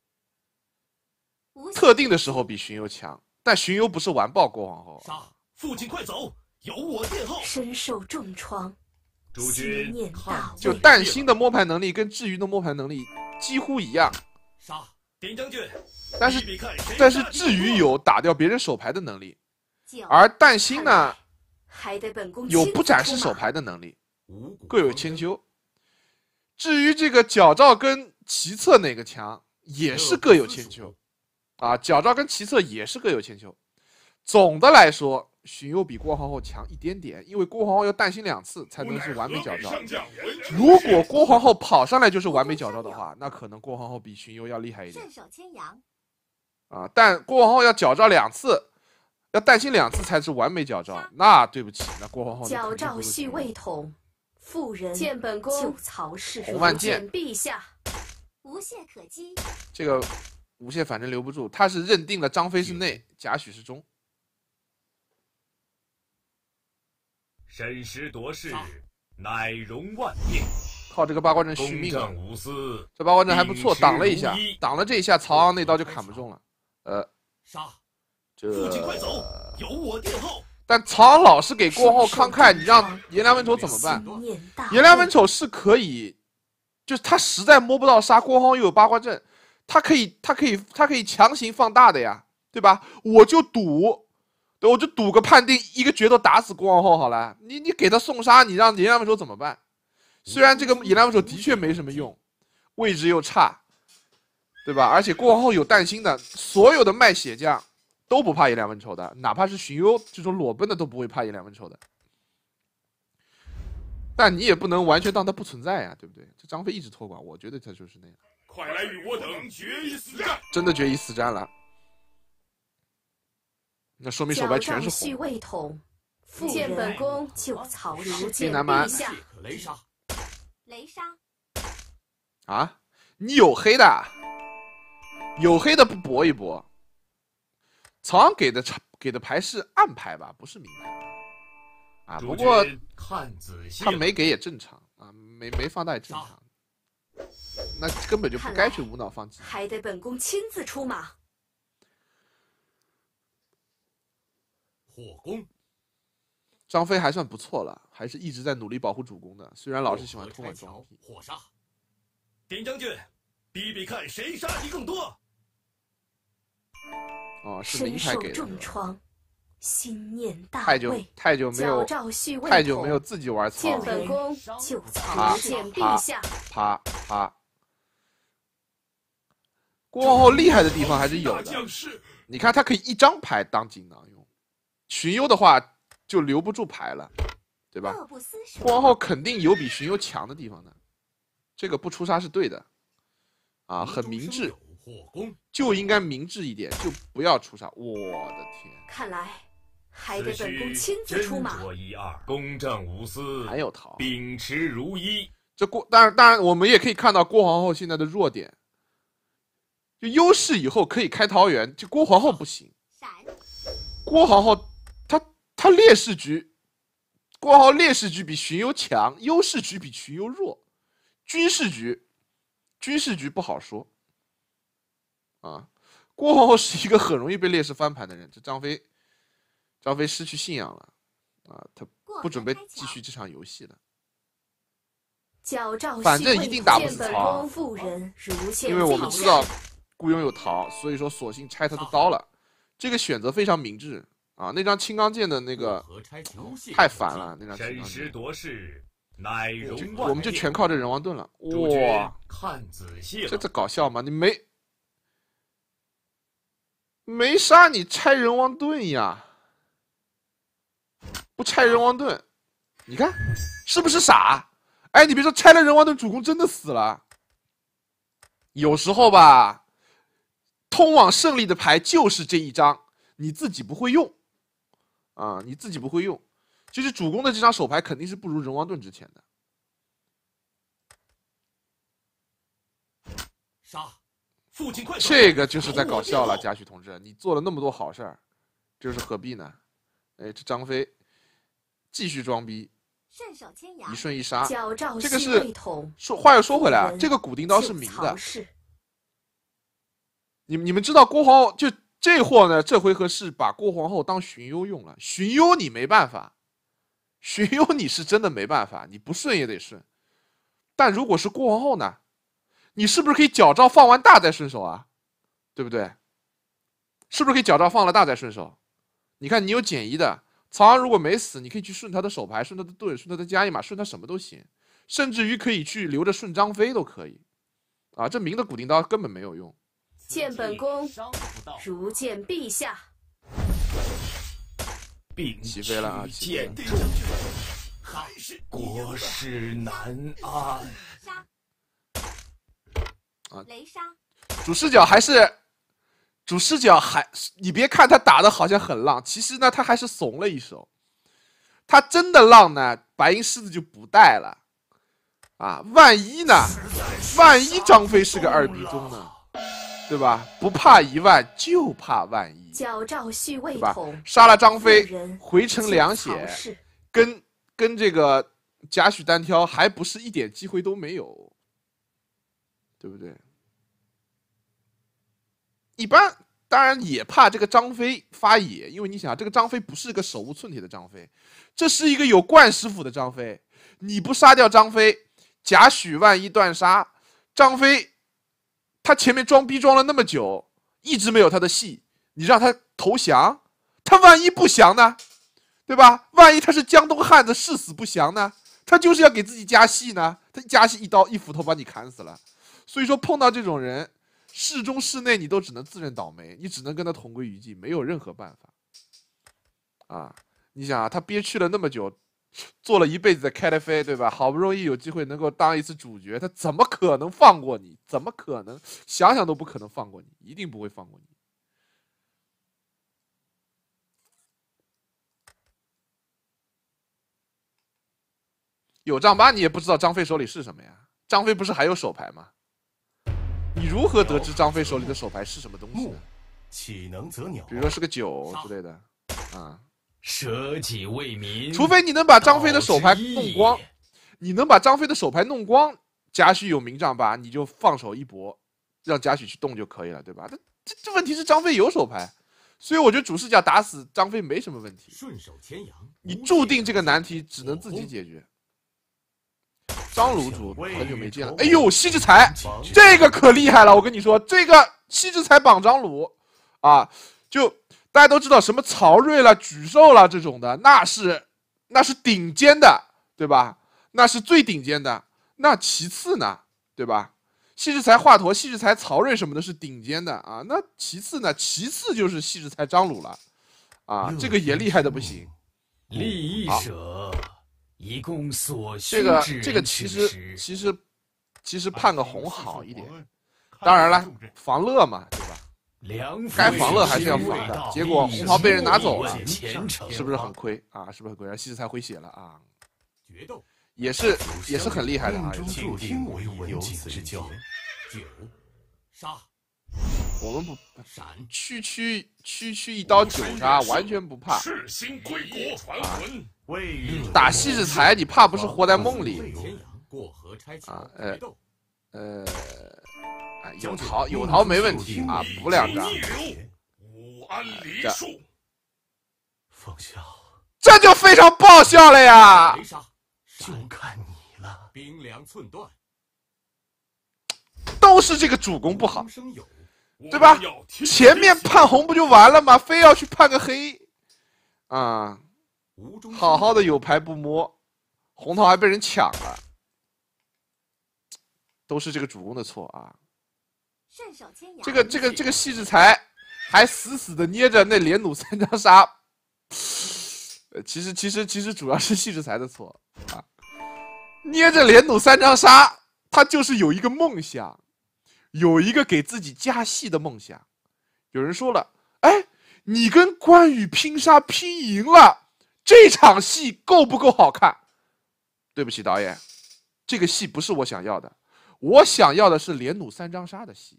特定的时候比荀攸强，但荀攸不是完爆郭皇后。杀！父亲快走，有我殿后。身受重创，诸君就淡心的摸牌能力跟智鱼的摸牌能力几乎一样。杀！点将军。但是但是智鱼有打掉别人手牌的能力，而蛋心呢？还得本宫有不展示手牌的能力，各有千秋。至于这个矫诏跟奇策哪个强，也是各有千秋。啊，矫诏跟齐策也是各有千秋。总的来说，荀攸比郭皇后强一点点，因为郭皇后要担心两次才能是完美矫诏。如果郭皇后跑上来就是完美矫诏的话，那可能郭皇后比荀攸要厉害一点。顺手牵羊。啊，但郭皇后要矫诏两次。要担心两次才是完美矫诏，那对不起，那郭皇后矫诏续未统，妇人见本宫救曹氏，洪万剑陛下，无懈可击。这个无懈反正留不住，他是认定了张飞是内，贾诩是中。审时度势，乃容万变。靠这个八卦阵续命啊！无私，这八卦阵还不错，挡了一下，挡了这一下，曹昂那刀就砍不中了。呃，杀。父亲快走，有我殿后。但曹昂老是给过后慷慨，你让颜良文丑怎么办？颜良文丑是可以，就是他实在摸不到杀，郭皇后又有八卦阵，他可以，他可以，他可以强行放大的呀，对吧？我就赌，对，我就赌个判定，一个决斗打死郭皇后好了。你你给他送杀，你让颜良文丑怎么办？虽然这个颜良文丑的确没什么用，位置又差，对吧？而且郭皇后有担心的，所有的卖血将。都不怕颜良文丑的，哪怕是荀攸这种裸奔的都不会怕颜良文丑的。但你也不能完全当他不存在呀，对不对？这张飞一直托管，我觉得他就是那样。快来与我等决一死战！真的决一死战了，那说明手牌全是红。未统，见本宫救曹如见陛下。雷杀，雷杀。啊，你有黑的，有黑的不搏一搏？曹昂给的给的牌是暗牌吧，不是明牌啊。不过他没给也正常啊，没没放大也正常。那根本就不该去无脑放弃。还得本宫亲自出马。火攻，张飞还算不错了，还是一直在努力保护主公的。虽然老是喜欢偷换装逼。火杀，点将军，比比看谁杀敌更多。哦，是明牌给的。太久太久没有太久没有自己玩曹了。啪啪啪啪！郭皇后厉害的地方还是有的。你看，他可以一张牌当锦囊用。荀攸的话就留不住牌了，对吧？郭皇后肯定有比荀攸强的地方的，这个不出杀是对的，啊，很明智。就应该明智一点，就不要出杀。我的天！看来还得本宫亲自出马。一二，公正无私，还有逃，秉持如一。这郭，当然，当然，我们也可以看到郭皇后现在的弱点，就优势以后可以开桃园，就郭皇后不行。郭皇后，她她劣势局，郭皇后劣势局比荀攸强，优势局比荀攸弱，军事局，军事局不好说。啊，郭皇后是一个很容易被劣势翻盘的人。这张飞，张飞失去信仰了，啊，他不准备继续这场游戏了。反正一定打不死曹，因为我们知道雇佣有桃，所以说索性拆他的刀了。这个选择非常明智啊！那张青钢剑的那个太烦了，那张青钢剑。我们就全靠这人王盾了。哇，看仔细了这这搞笑吗？你没。没杀你拆人王盾呀！不拆人王盾，你看是不是傻？哎，你别说，拆了人王盾，主公真的死了。有时候吧，通往胜利的牌就是这一张，你自己不会用啊，你自己不会用。就是主公的这张手牌肯定是不如人王盾值钱的。杀。父亲快这个就是在搞笑了，贾诩同志，你做了那么多好事儿，这是何必呢？哎，这张飞继续装逼，一瞬一杀，这个是说话又说回来啊，这个古钉刀是明的。你们你们知道郭皇后就这货呢？这回合是把郭皇后当荀攸用了，荀攸你没办法，荀攸你是真的没办法，你不顺也得顺。但如果是郭皇后呢？你是不是可以矫诏放完大再顺手啊？对不对？是不是可以矫诏放了大再顺手？你看你有减一的曹昂如果没死，你可以去顺他的手牌，顺他的盾，顺他的加一码，顺他什么都行，甚至于可以去留着顺张飞都可以。啊，这明的古钉刀根本没有用。见本宫，如见陛下。起飞了啊！见证，还是国事难安。啊！雷杀，主视角还是主视角还，你别看他打的好像很浪，其实呢他还是怂了一手。他真的浪呢，白银狮子就不带了啊！万一呢？万一张飞是个二逼中呢？对吧？不怕一万，就怕万一？杀了张飞，回城两血，跟跟这个贾诩单挑，还不是一点机会都没有。对不对？一般当然也怕这个张飞发野，因为你想，这个张飞不是个手无寸铁的张飞，这是一个有冠师傅的张飞。你不杀掉张飞，贾诩万一断杀，张飞他前面装逼装了那么久，一直没有他的戏，你让他投降，他万一不降呢？对吧？万一他是江东汉子誓死不降呢？他就是要给自己加戏呢？他加戏一刀一斧头把你砍死了。所以说碰到这种人。室中室内，你都只能自认倒霉，你只能跟他同归于尽，没有任何办法。啊，你想啊，他憋屈了那么久，做了一辈子的开 a 飞，对吧？好不容易有机会能够当一次主角，他怎么可能放过你？怎么可能？想想都不可能放过你，一定不会放过你。有丈八，你也不知道张飞手里是什么呀？张飞不是还有手牌吗？你如何得知张飞手里的手牌是什么东西呢？岂能择鸟？比如说是个九之类的，啊，舍己为民。除非你能把张飞的手牌弄光，你能把张飞的手牌弄光，贾诩有名丈八，你就放手一搏，让贾诩去动就可以了，对吧？这这这问题是张飞有手牌，所以我觉得主视角打死张飞没什么问题。顺手牵羊，你注定这个难题只能自己解决。张鲁主很久没见了，哎呦，西之才，这个可厉害了！我跟你说，这个西之才绑张鲁，啊，就大家都知道什么曹睿了、沮授了这种的，那是那是顶尖的，对吧？那是最顶尖的。那其次呢，对吧？西之才、华佗、西之才、曹睿什么的是顶尖的啊。那其次呢？其次就是西之才张鲁了，啊，这个也厉害的不行。利益者。一共所需这个这个其实其实其实判个红好一点，当然了，防乐嘛，对吧？该防乐还是要防的。结果红袍被人拿走了，是不是很亏啊？是不是很亏？西子才回血了啊！决斗也是也是很厉害的啊！注定为文景之交。九杀，我们不闪，区区区区一刀九杀，完全不怕。赤心归国传魂。打西子才，你怕不是活在梦里啊？呃呃，有桃有桃没问题啊，补两张。这就非常爆笑了呀！就看你了，兵粮寸断，都是这个主公不好，对吧？前面判红不就完了吗？非要去判个黑啊？好好的有牌不摸，红桃还被人抢了，都是这个主公的错啊！这个这个这个细致才还死死的捏着那连弩三张杀，呃，其实其实其实主要是细致才的错啊！捏着连弩三张杀，他就是有一个梦想，有一个给自己加戏的梦想。有人说了，哎，你跟关羽拼杀拼赢了。这场戏够不够好看？对不起，导演，这个戏不是我想要的，我想要的是连弩三张杀的戏。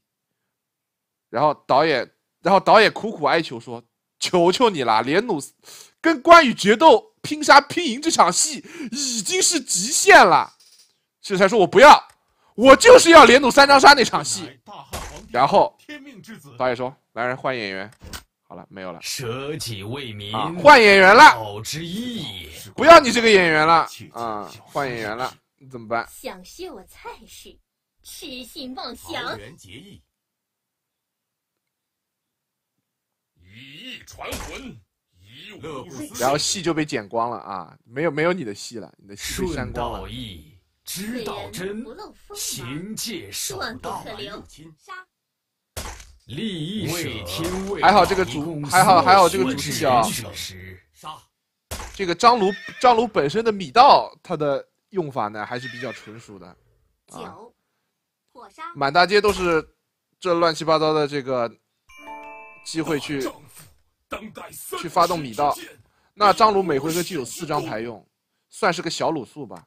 然后导演，然后导演苦苦哀求说：“求求你了，连弩跟关羽决斗拼杀拼赢这场戏已经是极限了。”这才说：“我不要，我就是要连弩三张杀那场戏。”然后导演说：“来人换演员。”好了，没有了。舍己为民，换演员了。道之义不要你这个演员了啊！换演员了，你怎么办？想学我菜式，痴心妄想。桃园结义，以义传魂，以武入术。然后戏就被剪光了啊！没有没有你的戏了，你的戏被删光了。知道真，行戒守道，入侵。利益为天位，还好这个主，还好还好这个主视角。这个张鲁张鲁本身的米道，它的用法呢还是比较纯熟的。九火杀，满大街都是这乱七八糟的这个机会去去发动米道。那张鲁每回合就有四张牌用，算是个小鲁肃吧。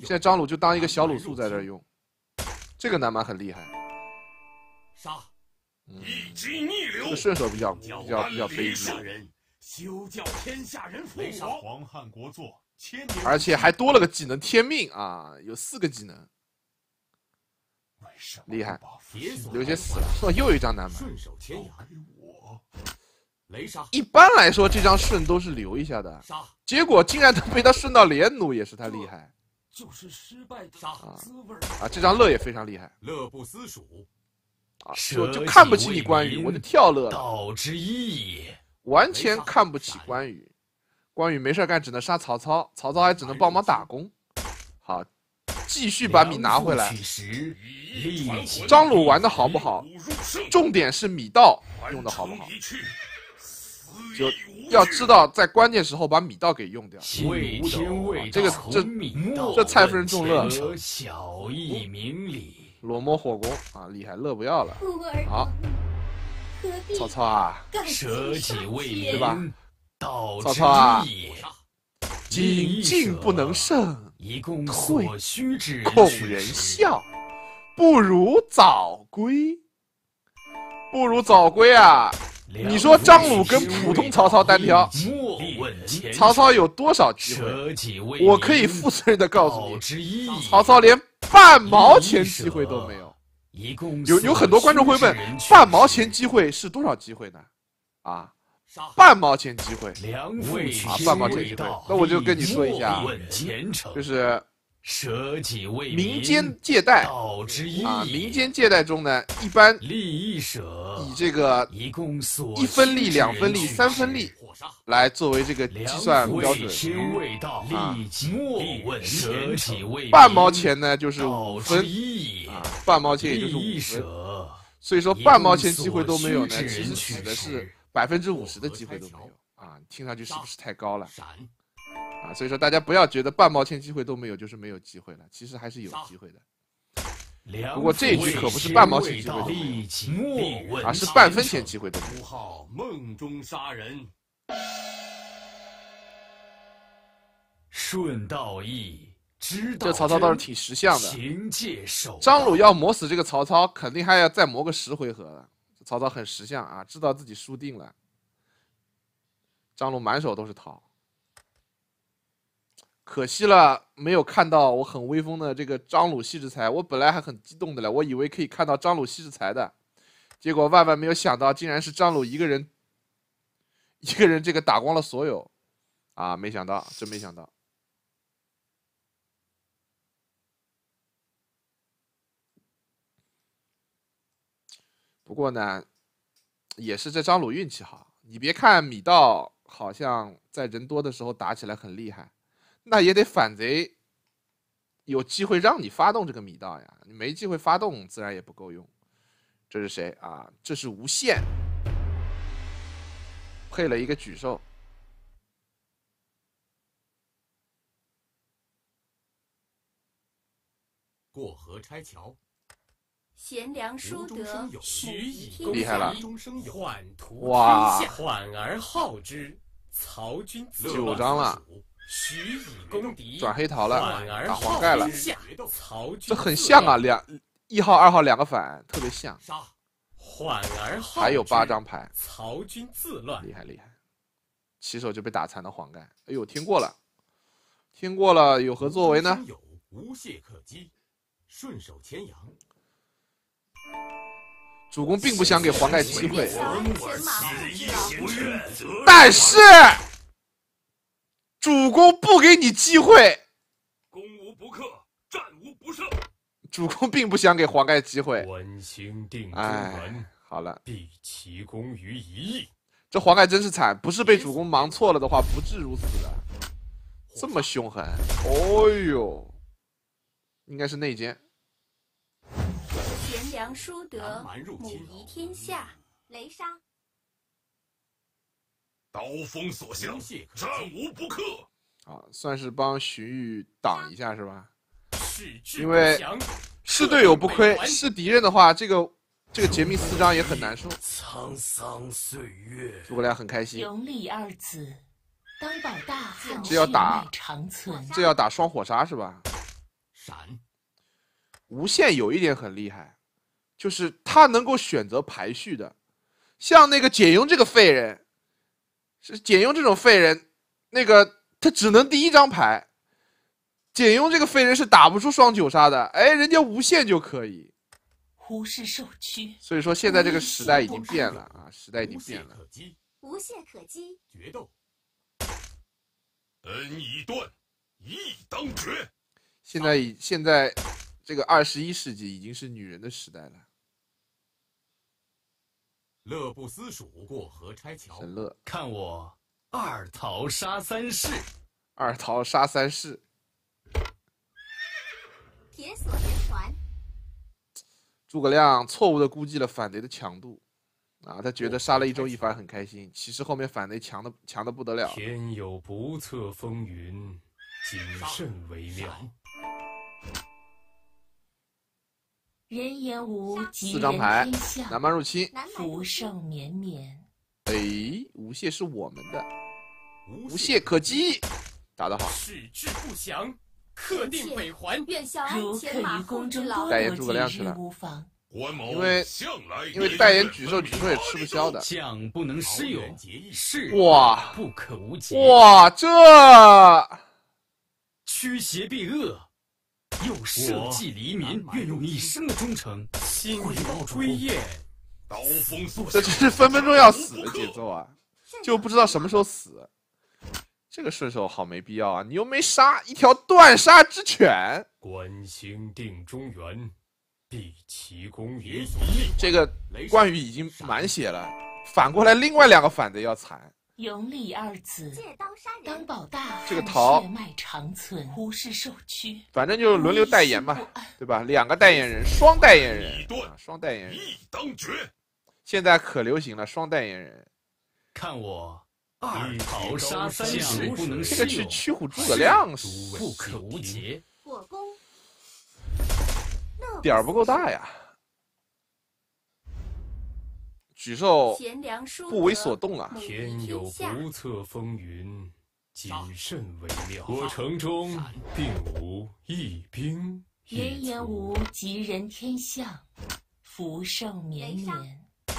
现在张鲁就当一个小鲁肃在这用，这个南蛮很厉害。杀。一击逆流，这个顺手比较比较比较卑鄙，休教天下人负我。黄汉国作，而且还多了个技能天命啊，有四个技能，厉害，有些死了。又一张南蛮，雷杀。一般来说，这张顺都是留一下的。杀。结果竟然能被他顺到连弩，也是他厉害。就是失败的滋味啊！这张乐也非常厉害。乐不思蜀。啊，就就看不起你关羽，我就跳乐。道之一也。完全看不起关羽。关羽没事干，只能杀曹操，曹操还只能帮忙打工。好，继续把米拿回来。张鲁玩的好不好？重点是米道用的好不好？就要知道在关键时候把米道给用掉。这个这这蔡夫人中乐。裸摸火攻啊，厉害，乐不要了。好，曹操啊，舍己为民，对吧？曹操啊，今进不能胜，退恐人笑，不如早归。不如早归啊！你说张鲁跟普通曹操单挑，曹操有多少机会？我可以负责任的告诉你，曹操连半毛钱机会都没有。有有很多观众会问，半毛钱机会是多少机会呢？啊？半毛钱机会啊，半毛钱机会，那我就跟你说一下，就是民间借贷。啊，民间借贷中呢，一般利益舍以这个一一分利、两分利、三分利来作为这个计算标准。啊，半毛钱呢就是五分。啊，半毛钱也就是五分，所以说半毛钱机会都没有呢，其实指的是。百分之五十的机会都没有。啊！听上去是不是太高了？啊，所以说大家不要觉得半毛钱机会都没有就是没有机会了，其实还是有机会的。不过这一局可不是半毛钱机会都没有，而是半分钱机会都没有。梦中杀人，顺道义，知这曹操倒是挺识相的。张鲁要磨死这个曹操，肯定还要再磨个十回合了。曹操很识相啊，知道自己输定了。张鲁满手都是桃，可惜了，没有看到我很威风的这个张鲁戏之才。我本来还很激动的嘞，我以为可以看到张鲁戏之才的，结果万万没有想到，竟然是张鲁一个人，一个人这个打光了所有，啊，没想到，真没想到。不过呢，也是这张鲁运气好。你别看米道好像在人多的时候打起来很厉害，那也得反贼有机会让你发动这个米道呀。你没机会发动，自然也不够用。这是谁啊？这是无限，配了一个举兽，过河拆桥。贤良淑德，许以厉害了！哇，缓而好之。曹军九张了，许以攻敌，转黑桃了，打黄盖了。这很像啊，两一号、二号两个反，特别像。缓而好还有八张牌，曹军自乱，厉害厉害。起手就被打残的黄盖，哎呦，听过了，听过了，有何作为呢？无懈可击，顺手牵羊。主公并不想给黄盖机会，但是主公不给你机会。攻无不克，战无不胜。主公并不想给黄盖机会。哎，好了，必其功于一役。这黄盖真是惨，不是被主公忙错了的话，不至如此的。这么凶狠，哦呦，应该是内奸。贤良淑德，母仪天下。雷杀，刀锋所向，战无不克。啊，算是帮荀彧挡一下是吧？因为是队友不亏，是敌人的话，这个这个绝命四张也很难受。沧桑岁月，诸葛亮很开心。永礼二字，当保大汉这要打长存，这要打双火杀是吧？闪，无限有一点很厉害。就是他能够选择排序的，像那个简雍这个废人，是简雍这种废人，那个他只能第一张牌。简雍这个废人是打不出双九杀的，哎，人家无限就可以。忽视受屈。所以说现在这个时代已经变了啊，时代已经变了。无懈可击，决斗。恩已断，义当绝。现在已现在这个二十一世纪已经是女人的时代了。乐不思蜀，过河拆桥。神乐，看我二桃杀三士。二桃杀三士。铁锁连环。诸葛亮错误的估计了反贼的强度，啊，他觉得杀了一周一番很开心，其实后面反贼强的强的不得了。天有不测风云，谨慎为妙。人言无四张牌，南蛮入侵，福盛绵绵。哎，无懈是我们的，无懈可击，打得好。矢志不降，克定北还。如可于宫中代言诸葛亮去了，因为因为代言沮授，沮授也吃不消的。将不能失勇，士哇不可无节。哇，这驱邪避恶。又社稷黎民，愿用一生的忠诚，心有追燕，刀锋速这只是分分钟要死的节奏啊，就不知道什么时候死。这个顺手好没必要啊，你又没杀一条断杀之犬。关兴定中原，必齐公于这个关羽已经满血了，反过来另外两个反贼要惨。永礼二字，当保大这个桃血脉长存，忽视受屈。反正就是轮流代言嘛，对吧？两个代言人，双代言人，双代言人。当绝。现在可流行了，双代言人。看我二桃杀三士，不能这个去驱虎诸葛亮，不可无节。火攻，点儿不够大呀。沮授不为所动啊！天有不测风云，谨慎为妙。我城中并无一兵。人言无吉人天相，福盛绵绵。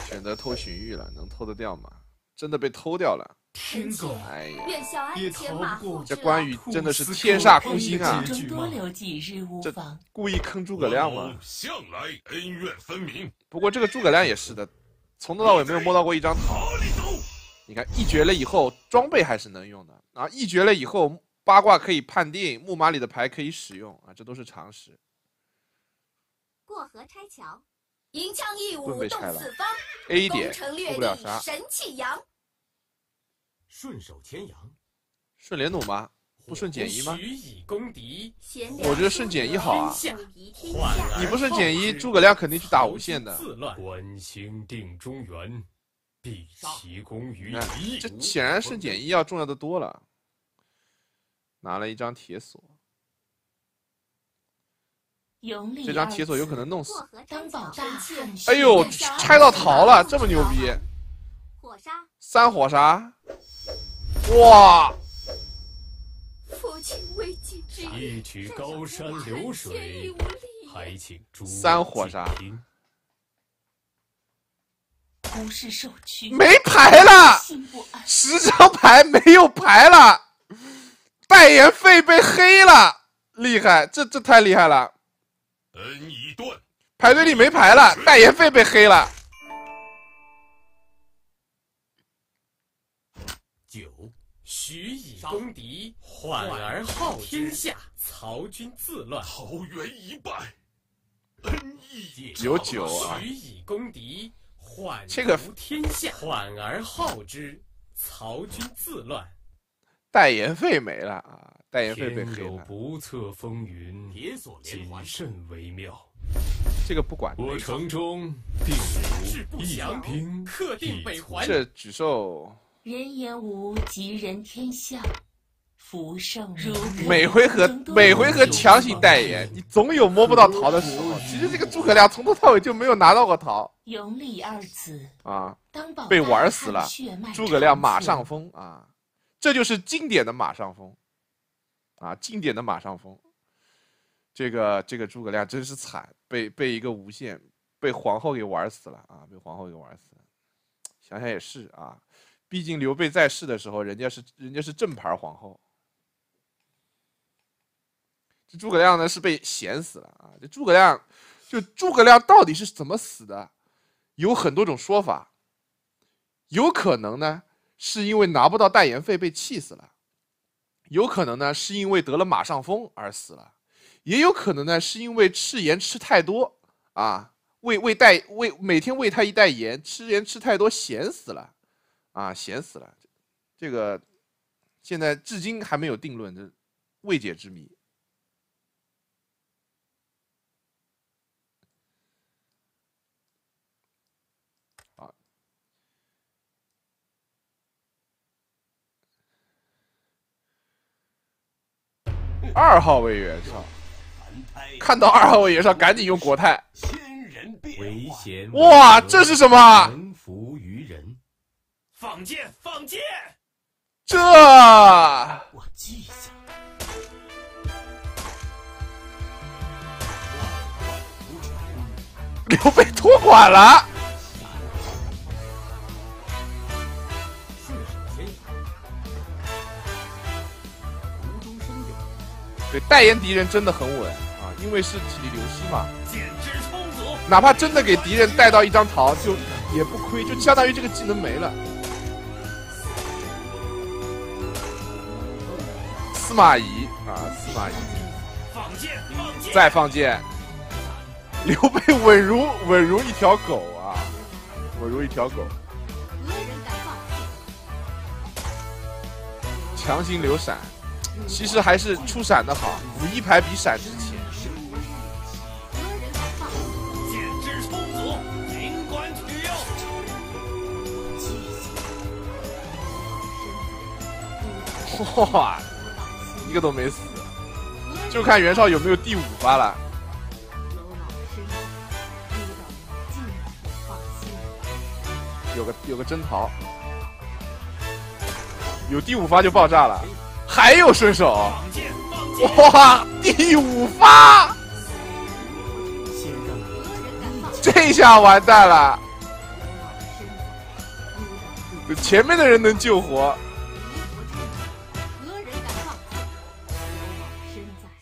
选择偷荀彧了，能偷得掉吗？真的被偷掉了。天狗，哎呀，也逃不过。这关羽真的是天煞孤星啊！这故意坑诸葛亮吗？向来恩怨分明。不过这个诸葛亮也是的。从头到尾没有摸到过一张桃，你看一绝了以后装备还是能用的啊！一绝了以后八卦可以判定，木马里的牌可以使用啊，这都是常识。过河拆桥，银枪一舞动四方，A 点出不了啥。神气扬，顺手牵羊，顺连弩吗？不顺减一吗？我觉得顺减一好啊！你不顺减一，诸葛亮肯定去打无限的。关兴定中原，必于夷。这显然顺减一要重要的多了。拿了一张铁锁，这张铁锁有可能弄死。哎呦，拆到桃了，这么牛逼！三火杀，哇！父亲危急之一曲高山流水，还请诸三火杀。没牌了，十张牌没有牌了，代言费被黑了，厉害，这这太厉害了。恩已断，排队里没牌了，代言费被黑了。九。许以攻敌，缓而耗天下。曹军自乱，桃园一败，恩义有九啊！许以攻敌，缓这个天下，缓而好之。曹军自乱，代言费没了啊！代言费被黑了。不测风云，谨慎为妙。这个不管。我城中并无一兵，克定北还。这沮授。人言无及人天相，福盛如每回合每回合强行代言，你总有摸不到桃的时候。其实这个诸葛亮从头到尾就没有拿到过桃。永礼二字啊，被玩死了。诸葛亮马上疯啊，这就是经典的马上疯啊，经典的马上疯。这个这个诸葛亮真是惨，被被一个无限被皇后给玩死了啊，被皇后给玩死了。想想也是啊。毕竟刘备在世的时候，人家是人家是正牌皇后，诸葛亮呢是被闲死了啊！这诸葛亮，就诸葛亮到底是怎么死的？有很多种说法。有可能呢，是因为拿不到代言费被气死了；有可能呢，是因为得了马上风而死了；也有可能呢，是因为吃盐吃太多啊，喂喂代喂每天喂他一袋盐，吃盐吃太多咸死了，啊咸死了。这个现在至今还没有定论，这未解之谜。二号位袁绍，看到二号位袁绍，赶紧用国泰。危险！哇，这是什么？臣服于人。放箭，放箭！这我记下。刘备托管了。对，代言敌人真的很稳啊，因为是体力流失嘛。简直充足哪怕真的给敌人带到一张桃，就也不亏，就相当于这个技能没了。司马懿啊，司马懿，放箭，放箭，再放箭。刘备稳如稳如一条狗啊，稳如一条狗。强行留闪。其实还是出闪的好，五一牌比闪值钱。哇，一个都没死，就看袁绍有没有第五发了。有个有个真桃，有第五发就爆炸了。还有顺手，哇！第五发，这下完蛋了。前面的人能救活，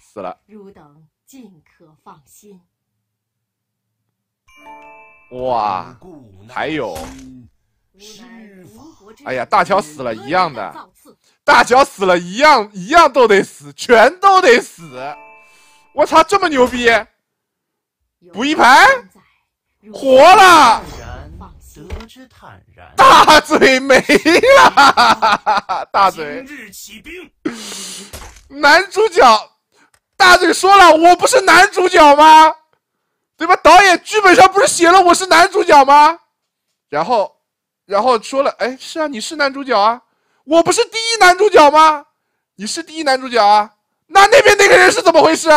死了。汝等尽可放心。哇，还有，哎呀，大乔死了一样的。大脚死了一样，一样都得死，全都得死！我操，这么牛逼！补一排，活了！大嘴没了，<laughs> 大嘴。男主角，大嘴说了，我不是男主角吗？对吧？导演剧本上不是写了我是男主角吗？然后，然后说了，哎，是啊，你是男主角啊。我不是第一男主角吗？你是第一男主角啊？那那边那个人是怎么回事？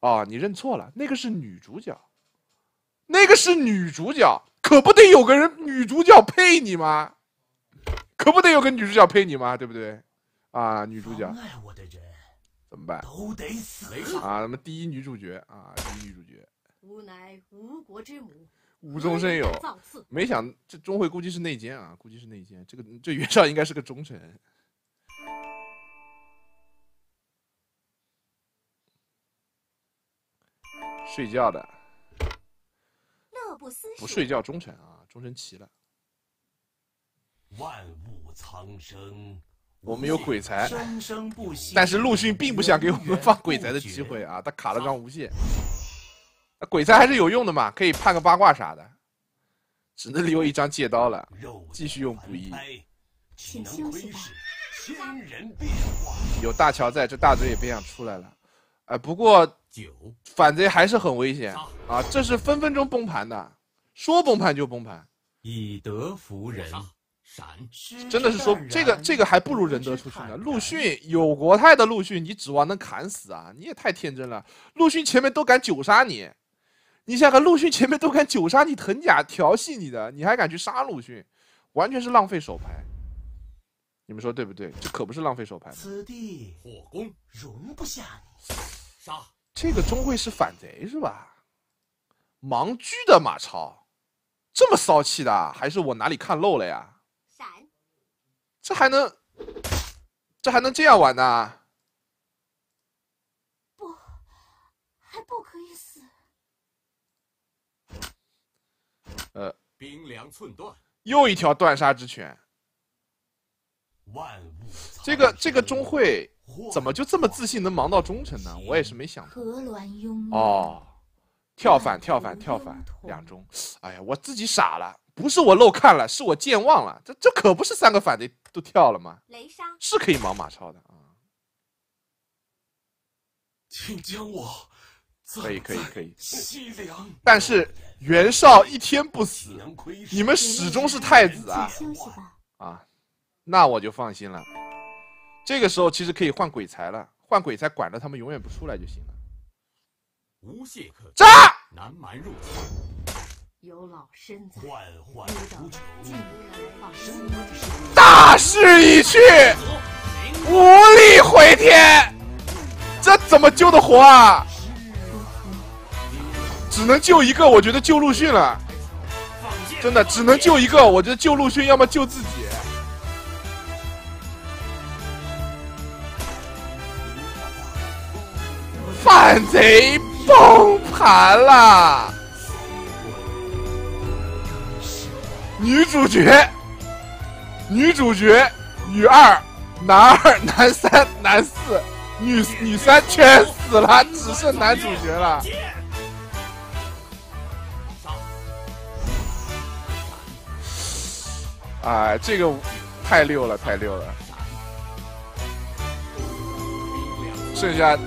哦，你认错了，那个是女主角，那个是女主角，可不得有个人女主角配你吗？可不得有个女主角配你吗？对不对？啊，女主角，我的人怎么办？都得死啊！咱们第一女主角啊，第一女主角。吾乃吴国之母。无中生有，没想这钟会估计是内奸啊，估计是内奸。这个这袁绍应该是个忠臣。睡觉的，不睡觉忠臣啊，忠臣齐了。万物苍生，我们有鬼才，但是陆逊并不想给我们放鬼才的机会啊，他卡了张无懈。鬼才还是有用的嘛，可以判个八卦啥的，只能留一张借刀了，继续用不义。请休息吧。有大乔在，这大嘴也别想出来了。哎，不过反贼还是很危险啊，这是分分钟崩盘的，说崩盘就崩盘。以德服人，真的是说这个这个还不如仁德出去呢。陆逊有国泰的陆逊，你指望能砍死啊？你也太天真了，陆逊前面都敢九杀你。你想想，陆逊前面都敢九杀你藤甲调戏你的，你还敢去杀陆逊，完全是浪费手牌。你们说对不对？这可不是浪费手牌。此地火攻，容不下你。杀！这个钟会是反贼是吧？盲狙的马超，这么骚气的，还是我哪里看漏了呀？闪！这还能，这还能这样玩呢？不，还不可以死。量寸断，又一条断杀之拳。万物这个这个钟会怎么就这么自信能忙到忠臣呢？我也是没想到。哦，跳反跳反跳反两中，哎呀，我自己傻了，不是我漏看了，是我健忘了。这这可不是三个反的都跳了吗？雷杀是可以忙马超的啊。请将我可以可以可以西凉，但是袁绍一天不死，你们始终是太子啊啊，那我就放心了。这个时候其实可以换鬼才了，换鬼才管着他们永远不出来就行了。无懈可杀，南蛮入侵，有老身在，大势已去，无力回天。这怎么救得活啊？只能救一个，我觉得救陆逊了。真的只能救一个，我觉得救陆逊，要么救自己。反贼崩盘了，女主角，女主角，女二，男二，<laughs> 男三，男四。女女三全死了，只剩男主角了。哎，这个太溜了，太溜了。剩下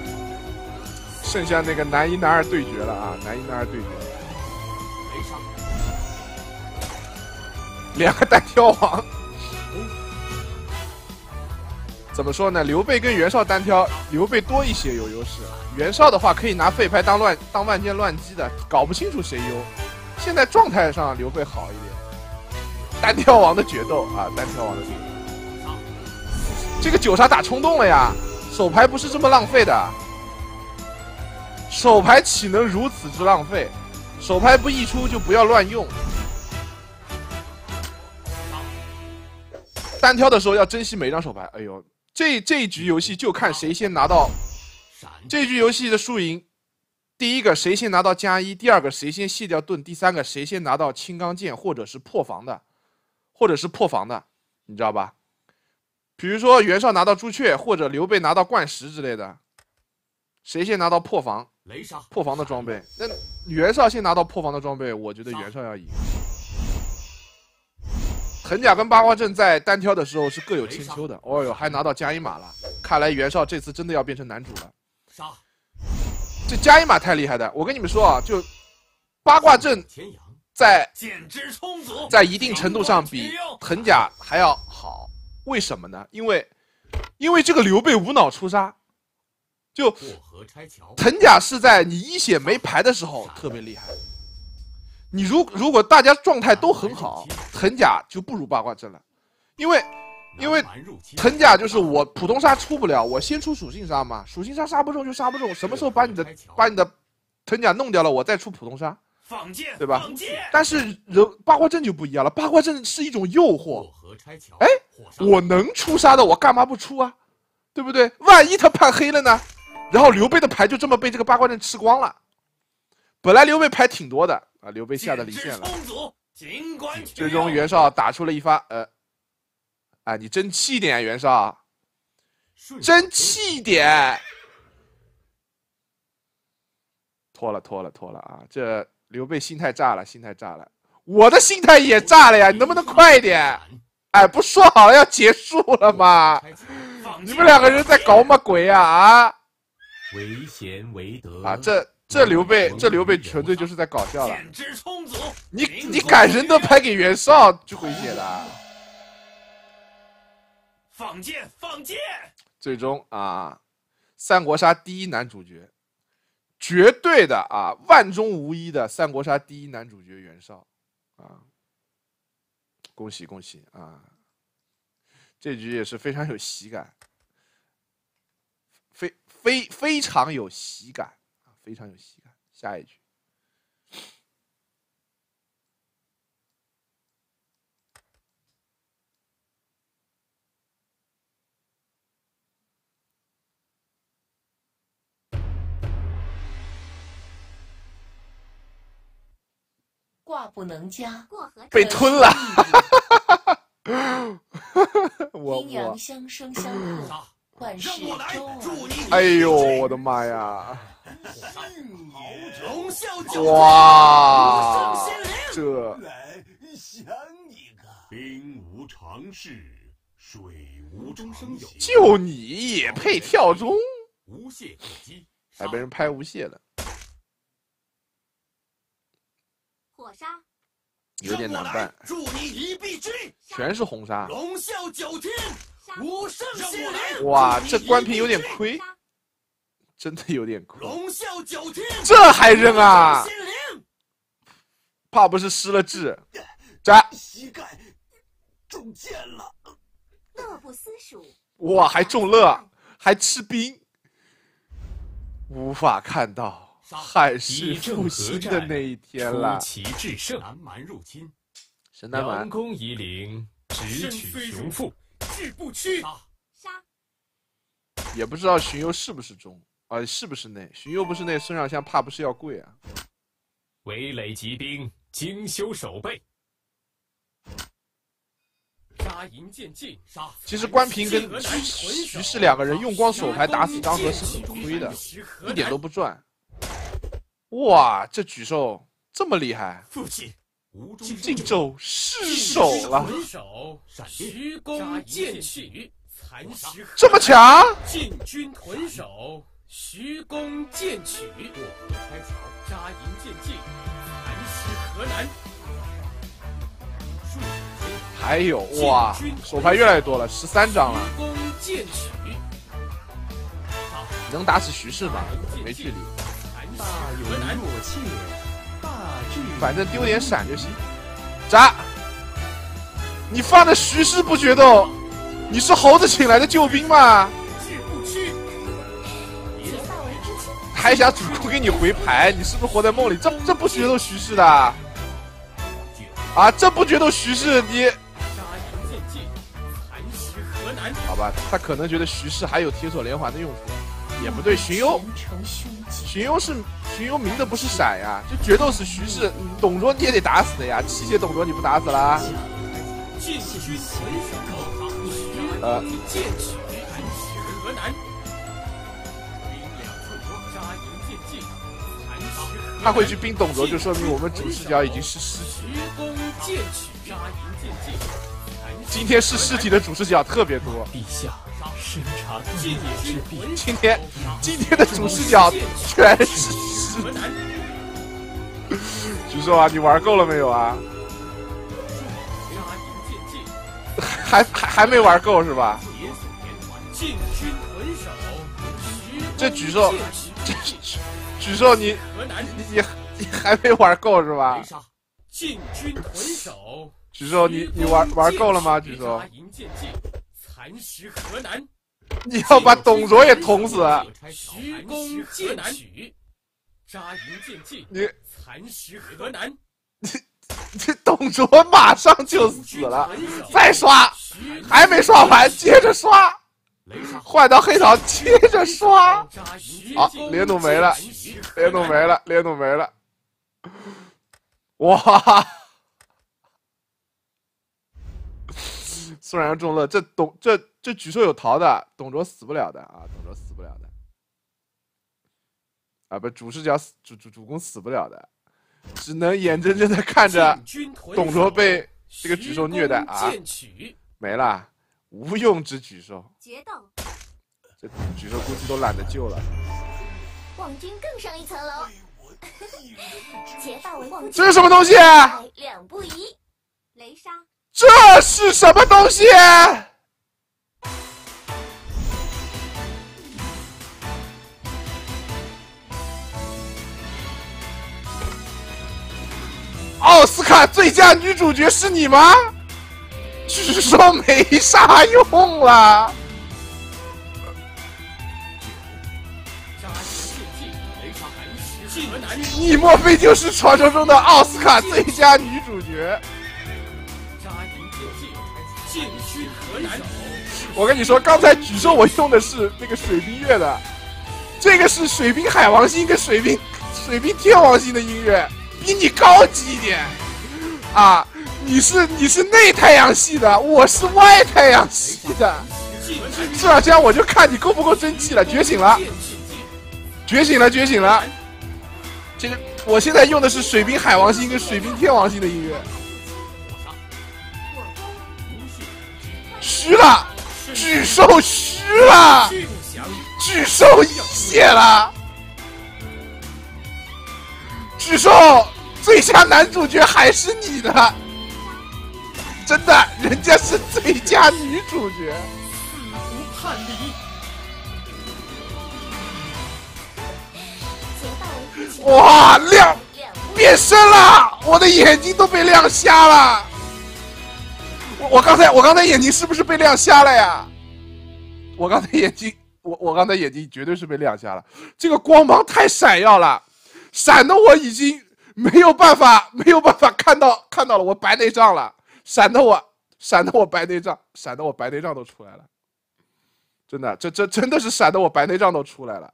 剩下那个男一男二对决了啊，男一男二对决。两个单挑王。怎么说呢？刘备跟袁绍单挑，刘备多一些有优势。袁绍的话可以拿废牌当乱当万箭乱击的，搞不清楚谁优。现在状态上刘备好一点。单挑王的决斗啊，单挑王的决斗。这个九杀打冲动了呀，手牌不是这么浪费的。手牌岂能如此之浪费？手牌不溢出就不要乱用。单挑的时候要珍惜每一张手牌。哎呦。这这一局游戏就看谁先拿到，这局游戏的输赢，第一个谁先拿到加一，第二个谁先卸掉盾，第三个谁先拿到青钢剑或者是破防的，或者是破防的，你知道吧？比如说袁绍拿到朱雀，或者刘备拿到冠石之类的，谁先拿到破防？破防的装备，那袁绍先拿到破防的装备，我觉得袁绍要赢。藤甲跟八卦阵在单挑的时候是各有千秋的。哦哟，还拿到加一码了，看来袁绍这次真的要变成男主了。杀！这加一码太厉害的，我跟你们说啊，就八卦阵在在一定程度上比藤甲还要好。为什么呢？因为因为这个刘备无脑出杀，就藤甲是在你一血没排的时候特别厉害。你如如果大家状态都很好，藤甲就不如八卦阵了，因为因为藤甲就是我普通杀出不了，我先出属性杀嘛，属性杀杀不中就杀不中，什么时候把你的把你的藤甲弄掉了，我再出普通杀，对吧？但是人八卦阵就不一样了，八卦阵是一种诱惑，哎，我能出杀的，我干嘛不出啊？对不对？万一他判黑了呢？然后刘备的牌就这么被这个八卦阵吃光了，本来刘备牌挺多的。啊！刘备吓得离线了。最终袁绍打出了一发，呃，哎，你争气点，袁绍，争气点。脱了，脱了，脱了啊！这刘备心态炸了，心态炸了，我的心态也炸了呀！你能不能快一点？哎，不说好了要结束了吗？你们两个人在搞什么鬼呀？啊！为贤为德啊！这。这刘备，这刘备纯粹就是在搞笑了。你你敢人都拍给袁绍就回血了。放箭，放箭！最终啊，三国杀第一男主角，绝对的啊，万中无一的三国杀第一男主角袁绍啊，恭喜恭喜啊！这局也是非常有喜感，非非非常有喜感啊。非常有喜感。下一局，话不能加，被吞了。<laughs> 我我。相生相克，万事周哎呦，我的妈呀！哇，这。兵无常势，水无中生有。就你也配跳钟？无懈可击，还被人拍无懈了。火杀，有点难办。助你一臂之力，全是红杀。龙啸九天，武圣显灵。哇，这关平有点亏，真的有点亏。龙啸九天，这还扔啊？怕不是失了智？扎膝盖中箭了。乐不思蜀。哇，还中乐，还吃兵。无法看到。汉室复兴的那一天了。出奇制胜，南蛮入侵，神南蛮。攻夷陵，直取雄父，志不屈。杀。也不知道荀攸是不是忠啊？是不是内？荀攸不是内，孙尚香怕不是要跪啊？围垒集兵，精修守备。<sniffs> 杀银渐进，杀。其实关平跟徐徐氏两个人用光手牌打死张合是很亏的，一点都不赚。哇，这举兽这么厉害！父亲，荆州失守了。徐公剑取，残石这么强！进军屯守，徐公剑取，过河拆桥，扎营渐进，残石河南。还有哇，手牌越来越多了，十三张了。徐公剑取，能打死徐氏吗？没距离。大有若怯，大智反正丢点闪就行。炸！你放的徐氏不决斗，你是猴子请来的救兵吗？还想主公给你回牌？你是不是活在梦里？这这不决斗徐氏的？啊，这不决斗徐氏你？好吧，他可能觉得徐氏还有铁索连环的用处，也不对，荀攸。荀攸是荀攸明的不是闪呀，这决斗是徐氏，董卓你也得打死的呀，七血董卓你不打死啦？呃。他会去兵董卓，就说明我们主视角已经是尸体。今天是尸体的主视角特别多。陛下。审查今年之弊，今天今天的主视角全是尸体。举手啊！你玩够了没有啊？还还还没玩够是吧？这举手，这举手你你你你还没玩够是吧？举手你你玩玩够了吗？举手。残食河南。你要把董卓也捅死！徐公剑取，扎营渐进。你蚕食河南，你这董卓马上就死了。再刷，还没刷完，接着刷。换到黑桃，接着刷。好，连弩没了，连弩没了，连弩没了。哇！<laughs> 孙然中了，这董这。这举兽有逃的，董卓死不了的啊！董卓死不了的，啊不，主视角死主主主公死不了的，只能眼睁睁的看着董卓被这个举兽虐待啊！没了，无用之举兽。决斗，这举兽估计都懒得救了。望君更上一层楼。<laughs> 结发为望君。这是什么东西？两不疑。雷杀。这是什么东西？奥斯卡最佳女主角是你吗？据说没啥用了。你莫非就是传说中的奥斯卡最佳女主角？我跟你说，刚才举兽我用的是那个水冰月的，这个是水冰海王星跟水冰水冰天王星的音乐。比你高级一点，啊，你是你是内太阳系的，我是外太阳系的，是吧这样我就看你够不够争气了。觉醒了，觉醒了，觉醒了。这个我现在用的是水兵海王星跟水兵天王星的音乐。虚了，巨兽虚了，巨兽血了，巨兽。最佳男主角还是你的，真的，人家是最佳女主角。哇，亮变身了，我的眼睛都被亮瞎了。我我刚才我刚才眼睛是不是被亮瞎了呀？我刚才眼睛，我我刚才眼睛绝对是被亮瞎了。这个光芒太闪耀了，闪的我已经。没有办法，没有办法看到看到了，我白内障了，闪的我，闪的我白内障，闪的我白内障都出来了，真的，这这真的是闪的我白内障都出来了。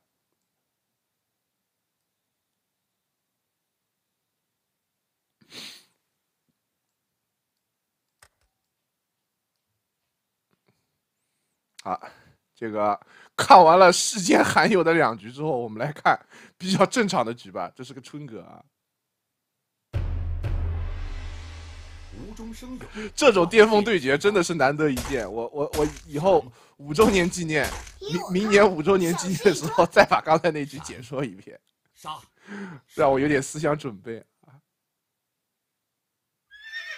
好，这个看完了世间罕有的两局之后，我们来看比较正常的局吧。这是个春哥啊。无中生有这种巅峰对决真的是难得一见，我我我以后五周年纪念，明明年五周年纪念的时候再把刚才那局解说一遍，杀，让我有点思想准备啊。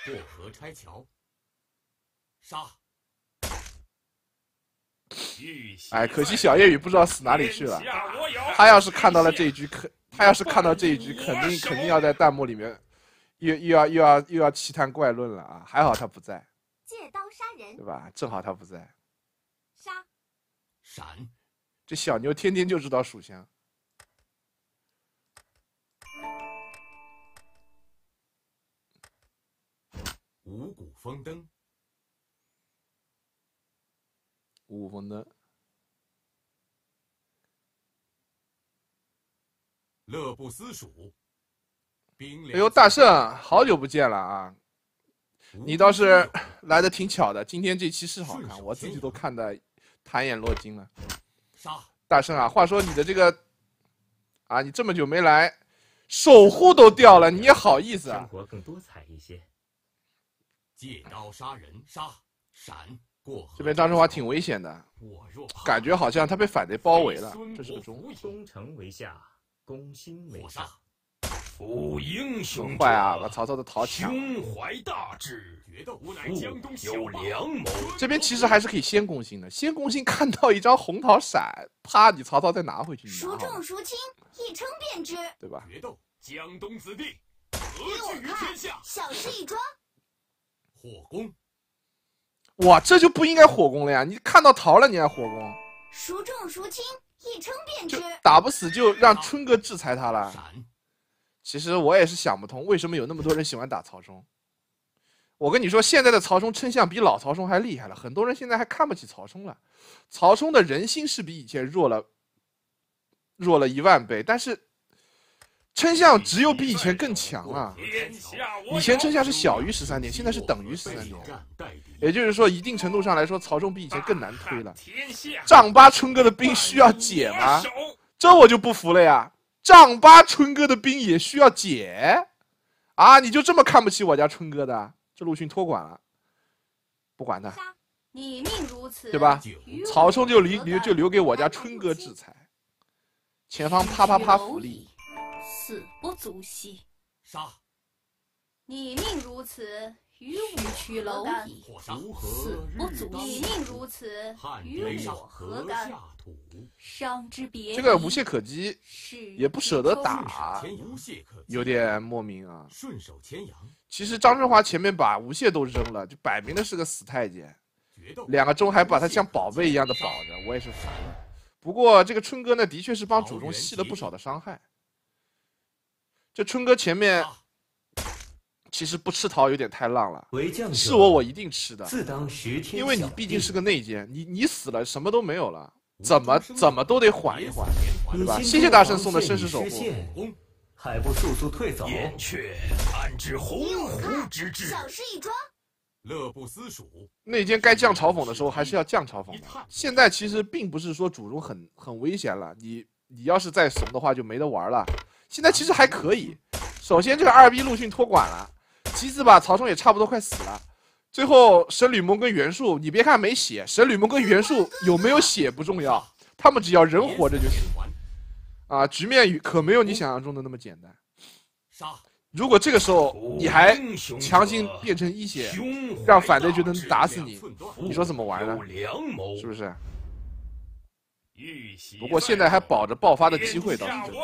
过河拆桥，杀。哎，可惜小夜雨不知道死哪里去了。他要是看到了这一局，肯他要是看到这一局，肯定肯定要在弹幕里面。又又要又要又要奇谈怪论了啊！还好他不在，借刀杀人，对吧？正好他不在，杀，闪，这小牛天天就知道数香。五谷丰登，五谷丰登，乐不思蜀。哎呦，大圣，好久不见了啊！你倒是 <laughs> 来的挺巧的，今天这期是好看，我自己都看的弹眼落睛了。大圣啊，话说你的这个啊，你这么久没来，守护都掉了，你也好意思啊？生活更多彩一些。借刀杀人，杀闪。这边张春华挺危险的，感觉好像他被反贼包围了。这是个中。攻城为下，攻心为上。负英雄坏啊！把曹操的桃抢。胸怀大志，有良谋。这边其实还是可以先攻心的，先攻心看到一张红桃闪，啪，你曹操再拿回去。孰重孰轻，一称便知，对吧？决斗，江东子弟，何惧于天下？小事一桩。火攻。哇，这就不应该火攻了呀！你看到桃了，你还火攻？孰重孰轻，一称便知。打不死就让春哥制裁他了。其实我也是想不通，为什么有那么多人喜欢打曹冲。我跟你说，现在的曹冲称象比老曹冲还厉害了，很多人现在还看不起曹冲了。曹冲的人心是比以前弱了，弱了一万倍，但是称象只有比以前更强了。以前称象是小于十三点，现在是等于十三点，也就是说，一定程度上来说，曹冲比以前更难推了。丈八春哥的兵需要解吗？这我就不服了呀！丈八春哥的兵也需要解啊！你就这么看不起我家春哥的？这陆逊托管了，不管他，你命如此，对吧？曹冲就留留就留给我家春哥制裁，前方啪啪啪福利，死不足惜。杀！你命如此。与我取蝼蚁，死不足惜？你命如此，与我何干？伤之别这个无懈可击，也不舍得打，有点莫名啊。顺手牵羊。其实张振华前面把无懈都扔了，就摆明的是个死太监。两个钟还把他像宝贝一样的保着，我也是服了。不过这个春哥呢，的确是帮主公吸了不少的伤害。这春哥前面。其实不吃桃有点太浪了，是我我一定吃的，因为你毕竟是个内奸，你你死了什么都没有了，怎么怎么都得缓一缓，对吧？谢谢大圣送的生死守护，还不速速退走？燕雀安知鸿鹄之志？小事一桩。乐不思蜀。内奸该降嘲讽的时候还是要降嘲讽的。现在其实并不是说主中很很危险了，你你要是再怂的话就没得玩了。现在其实还可以。首先这个二逼陆逊托管了，其次吧曹冲也差不多快死了。最后神吕蒙跟袁术，你别看没血，神吕蒙跟袁术有没有血不重要，他们只要人活着就行。啊，局面可没有你想象中的那么简单。如果这个时候你还强行变成一血，让反队就能打死你，你说怎么玩呢？是不是？不过现在还保着爆发的机会，倒是真的。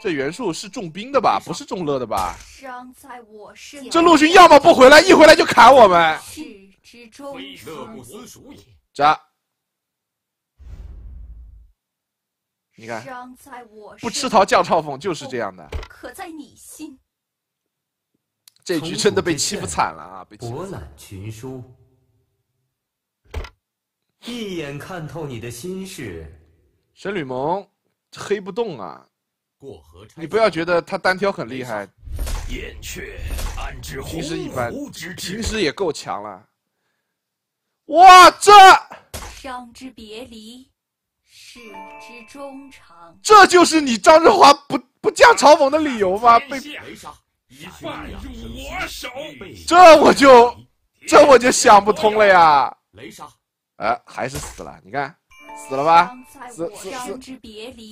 这袁术是重兵的吧？不是重乐的吧？伤在我身这陆逊要么不回来，一回来就砍我们。这，你看，不吃桃降嘲讽就是这样的。可在你心。这局真的被欺负惨了啊！被博览群书，一眼看透你的心事。神吕蒙黑不动啊！你不要觉得他单挑很厉害，平时一般，平时也够强了。哇，这伤之别离，世之衷肠，这就是你张志华不不降嘲讽的理由吗？被犯入我手，这我就这我就想不通了呀！雷杀哎，还是死了，你看。死了吧？死死死！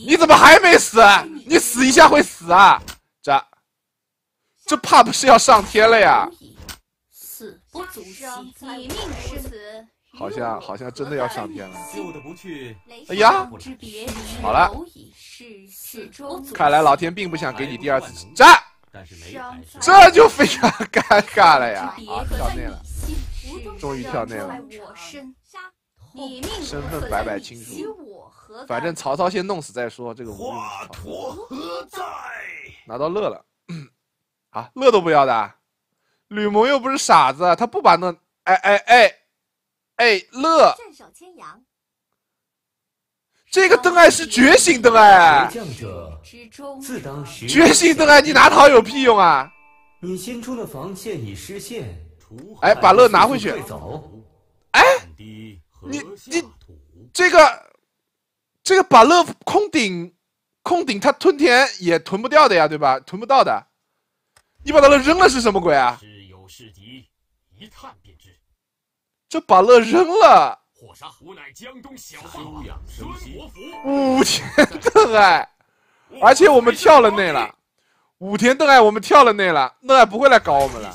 你怎么还没死？你死一下会死啊？这这怕不是要上天了呀？死不足惜，以命是死。好像好像真的要上天了。旧的不去，哎呀！好了，看来老天并不想给你第二次战，这就非常尴尬了呀！啊，跳内了，终于跳内了。身份摆摆清楚，反正曹操先弄死再说。这个华佗何在？拿到乐了，啊，乐都不要的。吕蒙又不是傻子，他不把那……哎哎哎哎，乐！这个邓艾是觉醒邓艾，觉醒邓艾，你拿桃有屁用啊？你新出的防线已失陷。哎，把乐拿回去。哎。你你这个这个把乐空顶空顶，他吞田也吞不掉的呀，对吧？吞不到的。你把他乐扔了是什么鬼啊？是有是敌，一探便知这把乐扔了。吾乃江东小霸王武田邓艾，而且我们跳了内了。武田邓艾，我们跳了内了，邓艾不会来搞我们了。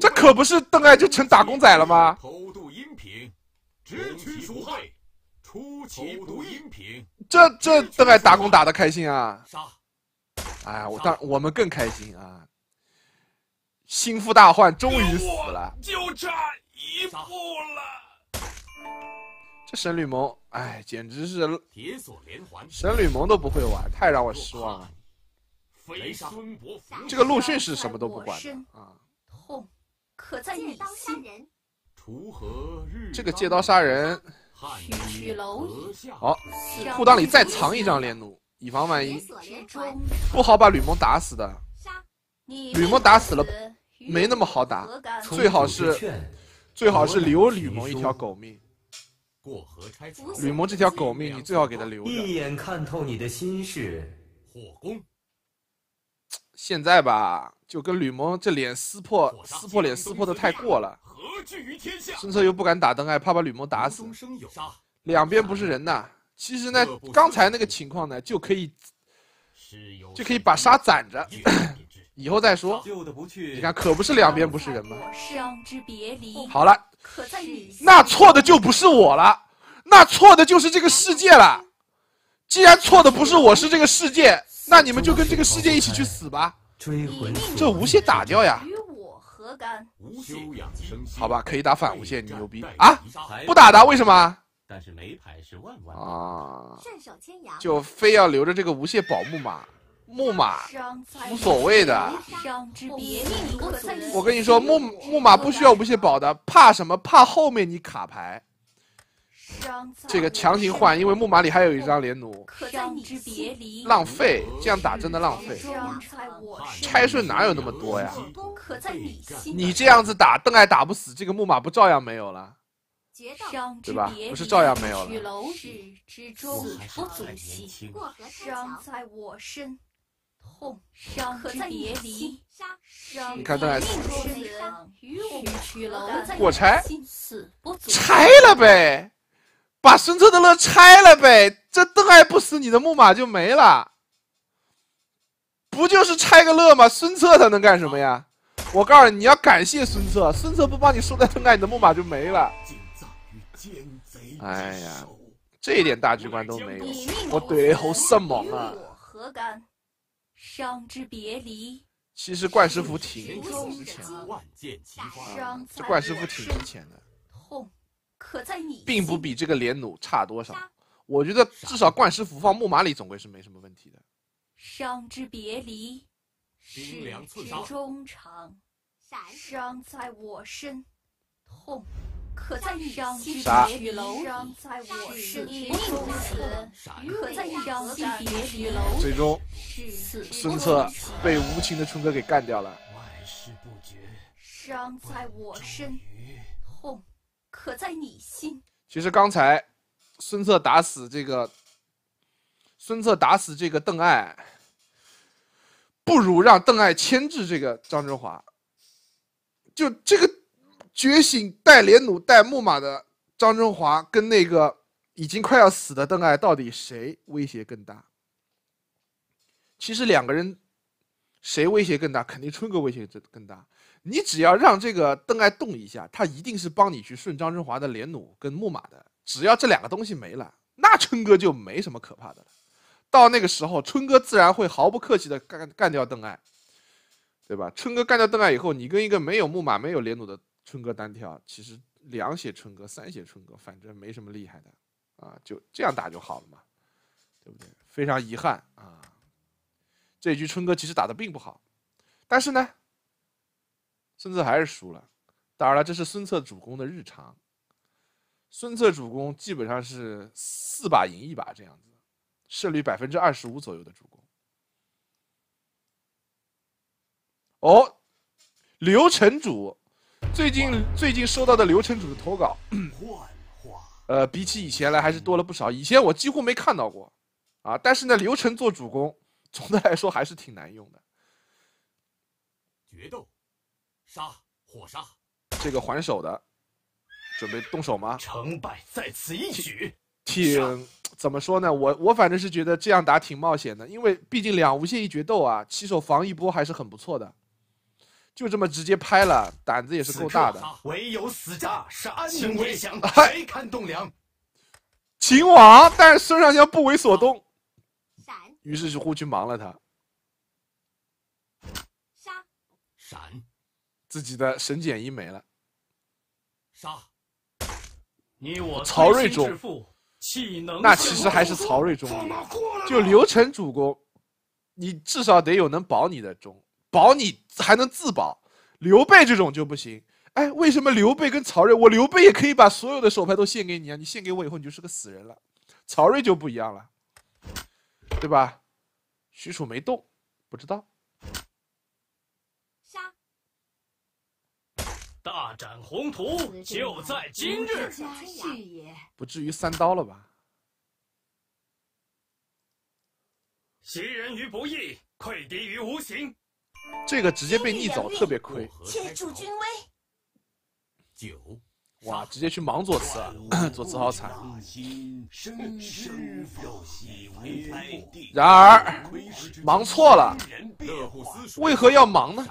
这可不是邓艾就成打工仔了吗？偷渡阴平，直驱蜀汉。出其不意这这邓艾打工打的开心啊！杀哎呀，我当我们更开心啊！心腹大患终于死了，就差一步了。这神吕蒙，哎，简直是铁锁连环神吕蒙都不会玩，太让我失望了。这个陆逊是什么都不管的啊！痛，可在你心。这个借刀杀人，好，裤裆里再藏一张连弩，以防万一。不好把吕蒙打死的，吕蒙打死了没那么好打，最好是最好是留吕蒙一条狗命。吕蒙这条狗命，你最好给他留着。一眼看透你的心事，火攻。现在吧，就跟吕蒙这脸撕破，撕破脸撕破的太过了。孙策又不敢打邓艾，怕把吕蒙打死。两边不是人呐。其实呢，刚才那个情况呢，就可以，就可以把沙攒着，以后再说。你看，可不是两边不是人吗？好了，那错的就不是我了，那错的就是这个世界了。既然错的不是我，是这个世界。那你们就跟这个世界一起去死吧！这无懈打掉呀！好吧，可以打反无限，你牛逼啊！不打的为什么？啊！就非要留着这个无限宝木马，木马无所谓的。我跟你说，木木马不需要无限保的，怕什么？怕后面你卡牌。这个强行换，因为木马里还有一张连弩，浪费，这样打真的浪费。拆顺哪有那么多呀？你这样子打，邓艾打不死，这个木马不照样没有了？对吧？不是照样没有了？痛，伤之别离。你看邓艾死，过拆，拆了呗，把孙策的乐拆了呗，这邓艾不死，你的木马就没了。不就是拆个乐吗？孙策他能干什么呀？我告诉你，你要感谢孙策，孙策不帮你收在邓艾，你的木马就没了。哎呀，这一点大局观都没有，我怼好什么啊？伤之别离，其实冠师傅挺值钱的，这冠师傅挺值钱的，痛，可在你，并不比这个连弩差多少。我觉得至少冠师傅放木马里总归是没什么问题的。伤之别离，是之衷肠，伤在我身，痛。可在你心别楼，在我身命如此。可在你心别楼，最终孙策被无情的春哥给干掉了。伤在我身，痛可在你心。其实刚才孙策打死这个，孙策打死这个邓艾，不如让邓艾牵制这个张振华。就这个。觉醒带连弩带木马的张振华跟那个已经快要死的邓艾，到底谁威胁更大？其实两个人谁威胁更大？肯定春哥威胁更更大。你只要让这个邓艾动一下，他一定是帮你去顺张振华的连弩跟木马的。只要这两个东西没了，那春哥就没什么可怕的了。到那个时候，春哥自然会毫不客气的干干掉邓艾，对吧？春哥干掉邓艾以后，你跟一个没有木马、没有连弩的。春哥单挑，其实两血春哥、三血春哥，反正没什么厉害的啊，就这样打就好了嘛，对不对？非常遗憾啊，这局春哥其实打的并不好，但是呢，孙策还是输了。当然了，这是孙策主攻的日常，孙策主攻基本上是四把赢一把这样子，胜率百分之二十五左右的主攻。哦，刘城主。最近最近收到的流程组的投稿，呃，比起以前来还是多了不少。以前我几乎没看到过，啊，但是呢，流程做主攻，总的来说还是挺难用的。决斗，杀，火杀，这个还手的，准备动手吗？成败在此一举。挺怎么说呢？我我反正是觉得这样打挺冒险的，因为毕竟两无限一决斗啊，起手防一波还是很不错的。就这么直接拍了，胆子也是够大的。唯有死战，杀秦为降，谁堪栋梁？秦王，但是孙尚香不为所动。于是乎去忙了他。杀，闪，自己的神剪一没了。杀，你我曹睿中，那其实还是曹睿中。就刘成主公，你至少得有能保你的忠。保你还能自保，刘备这种就不行。哎，为什么刘备跟曹睿，我刘备也可以把所有的手牌都献给你啊？你献给我以后，你就是个死人了。曹睿就不一样了，对吧？许褚没动，不知道。杀！大展宏图，就在今日。不至于三刀了吧？袭人于不义，溃敌于无形。这个直接被逆走，特别亏。借助君威。九，哇，直接去盲左慈，左慈 <clears throat> 好惨。然而盲错了，为何要盲呢？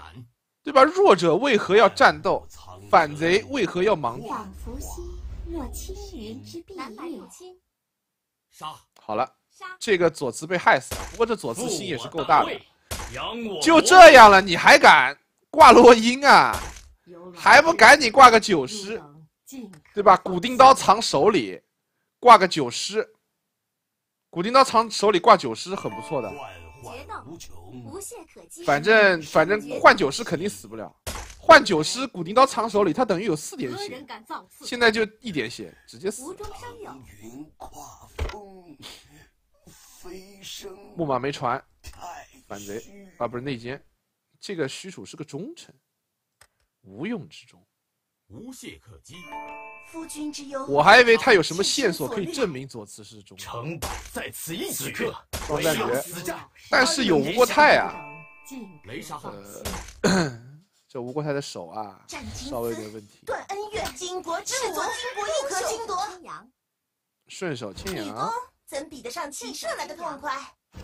对吧？弱者为何要战斗？反贼为何要盲？杀！好了，这个左慈被害死了。不过这左慈心也是够大的。就这样了，你还敢挂落音啊？还不赶紧挂个九师，对吧？古钉刀藏手里，挂个九师。古钉刀藏手里挂九师很不错的。反正反正换九师肯定死不了，换九师古丁刀藏手里，他等于有四点血，现在就一点血，直接死。木马没传，反贼啊，不是内奸，这个许褚是个忠臣，无用之忠，无懈可击。夫君之忧，我还以为他有什么线索可以证明左慈是忠。成败在此一举，双战决，但是有吴国泰啊，雷杀呃，这吴国泰的手啊，稍微有点问题。断恩怨，金国之母，金国不可轻夺。顺手牵羊。女工怎比得上骑射来的痛快？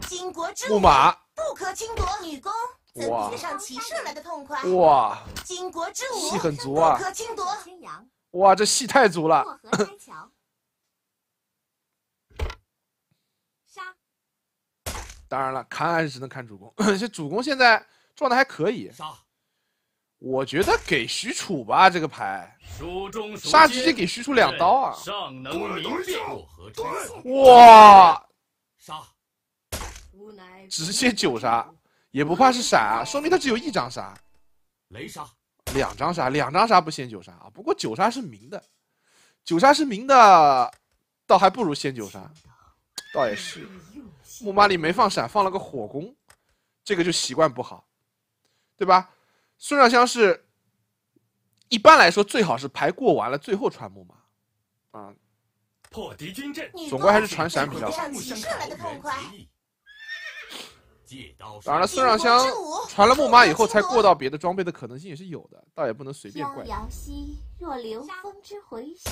金国之马不可轻夺。女工怎比得上骑射来的痛快？哇，金国之舞，戏很足啊，不可轻夺。哇，这戏太足了！<laughs> 杀！当然了，看还是只能看主公。<clears throat> 这主公现在状态还可以。杀！我觉得给许褚吧，这个牌。杀直接给许褚两刀啊！上能明辨。哇！杀！直接九杀，也不怕是闪啊，说明他只有一张杀。雷杀！两张杀，两张杀不先九杀啊？不过九杀是明的，九杀是明的，倒还不如先九杀，倒也是。木马里没放闪，放了个火攻，这个就习惯不好，对吧？孙尚香是，一般来说最好是牌过完了最后传木马，啊，破敌军阵，总归还是传闪比较好。当然了，孙尚香传了木马以后才过到别的装备的可能性也是有的，倒也不能随便怪。遥兮若流风之回血，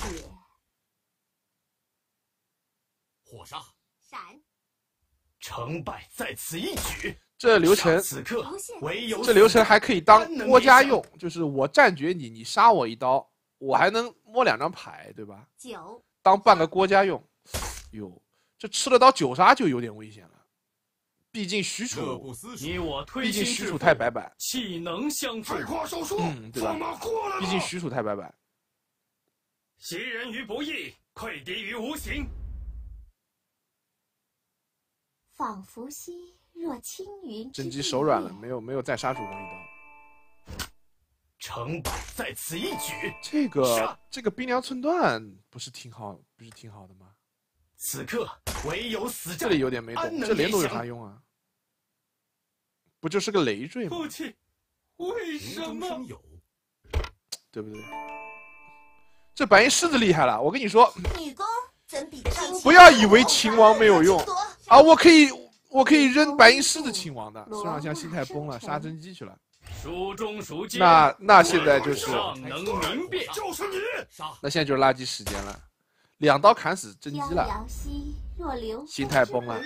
火杀闪，成败在此一举。这流程，此刻唯有这流程还可以当郭家用，就是我战绝你，你杀我一刀，我还能摸两张牌，对吧？九，当半个郭家用。哟，这吃了刀九杀就有点危险了。毕竟许褚，你我推毕竟许褚太白板，岂能相负？嗯，对吧？毕竟许褚太白板。袭人于不义，溃敌于无形。仿佛兮若轻云。甄姬手软了，没有没有再杀主公一刀。成败在此一举。这个这个冰凉寸断不是挺好，不是挺好的吗？此刻唯有死这里有点没懂，这连弩有啥用啊？不就是个累赘吗？父亲，为什么？对不对？这白银狮子厉害了，我跟你说，不要以为秦王没有用啊！我可以，我可以扔白银狮子秦王的。孙尚香心态崩了，杀甄姬去了。那那现在就是你，那现在就是垃圾时间了。两刀砍死甄姬了，心态崩了，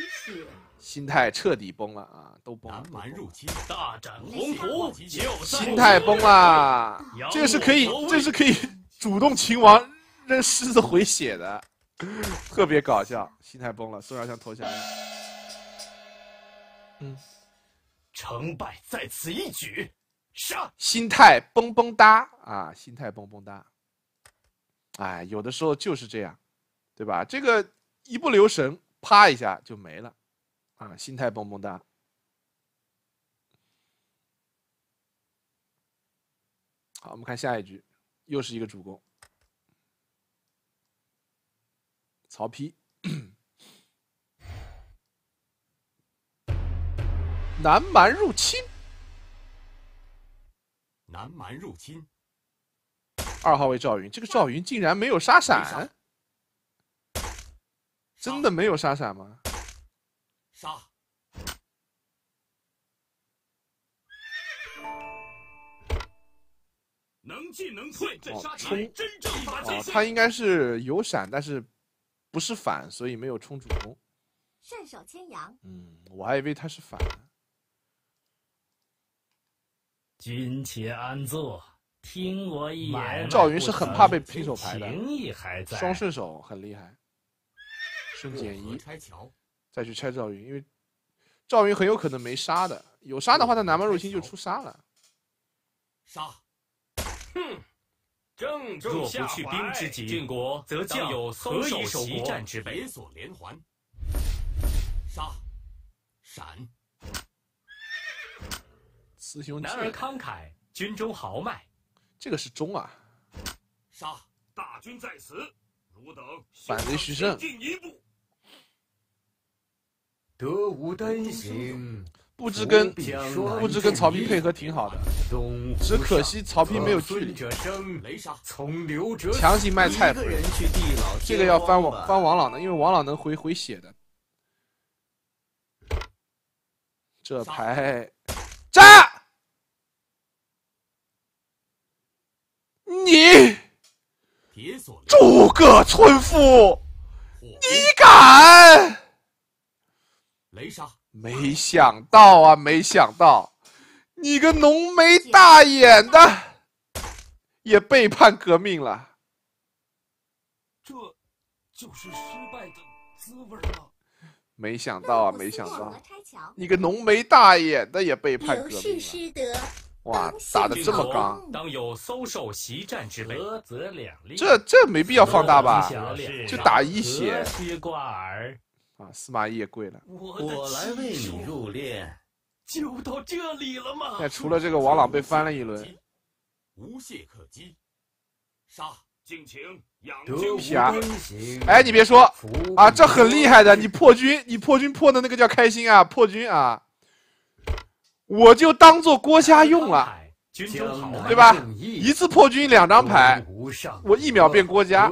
心态彻底崩了啊，都崩了。大展宏图，心态崩了，这个是可以，这是可以主动秦王扔狮子回血的，特别搞笑。心态崩了，孙尚香投降了。嗯，成败在此一举，杀！心态崩崩哒啊，心态崩崩哒。哎，有的时候就是这样。对吧？这个一不留神，啪一下就没了，啊，心态蹦蹦哒。好，我们看下一局，又是一个主攻，曹丕，南蛮入侵，南蛮入侵，二号位赵云，这个赵云竟然没有杀闪。真的没有杀闪吗？杀！能进能退，哦，冲！哦，他应该是有闪，但是不是反，所以没有冲主攻。顺手牵羊。嗯，我还以为他是反。君且安坐，听我一言。赵云是很怕被拼手牌的，双顺手很厉害。升减一，再去拆赵云，因为赵云很有可能没杀的，有杀的话，他南蛮入侵就出杀了。杀！哼！正若不去兵之急，晋国则将有何以守战之北锁连环。杀！闪！雌雄男儿慷慨，军中豪迈，这个是忠啊。杀！大军在此，汝等反贼徐盛。进一步。得无单行。不知跟不知跟曹丕配合挺好的，只可惜曹丕没有距离。强行卖菜，这个要翻王翻王朗的，因为王朗能回回血的。这牌炸！你诸葛村夫，你敢？雷杀！没想到啊，没想到，你个浓眉大眼的，也背叛革命了。这就是失败的滋味吗？没想到啊，没想到，你个浓眉大眼的也背叛革命了。哇，打的这么刚！当有搜战之。这这没必要放大吧？就打一血。啊，司马懿也跪了。我来为你入殓，就到这里了吗？那除了这个，王朗被翻了一轮。无懈可击，杀！敬请养军侠。哎，你别说啊，这很厉害的。你破军，你破军破的那个叫开心啊，破军啊，我就当做郭嘉用了。对吧？一次破军两张牌，我一秒变郭嘉。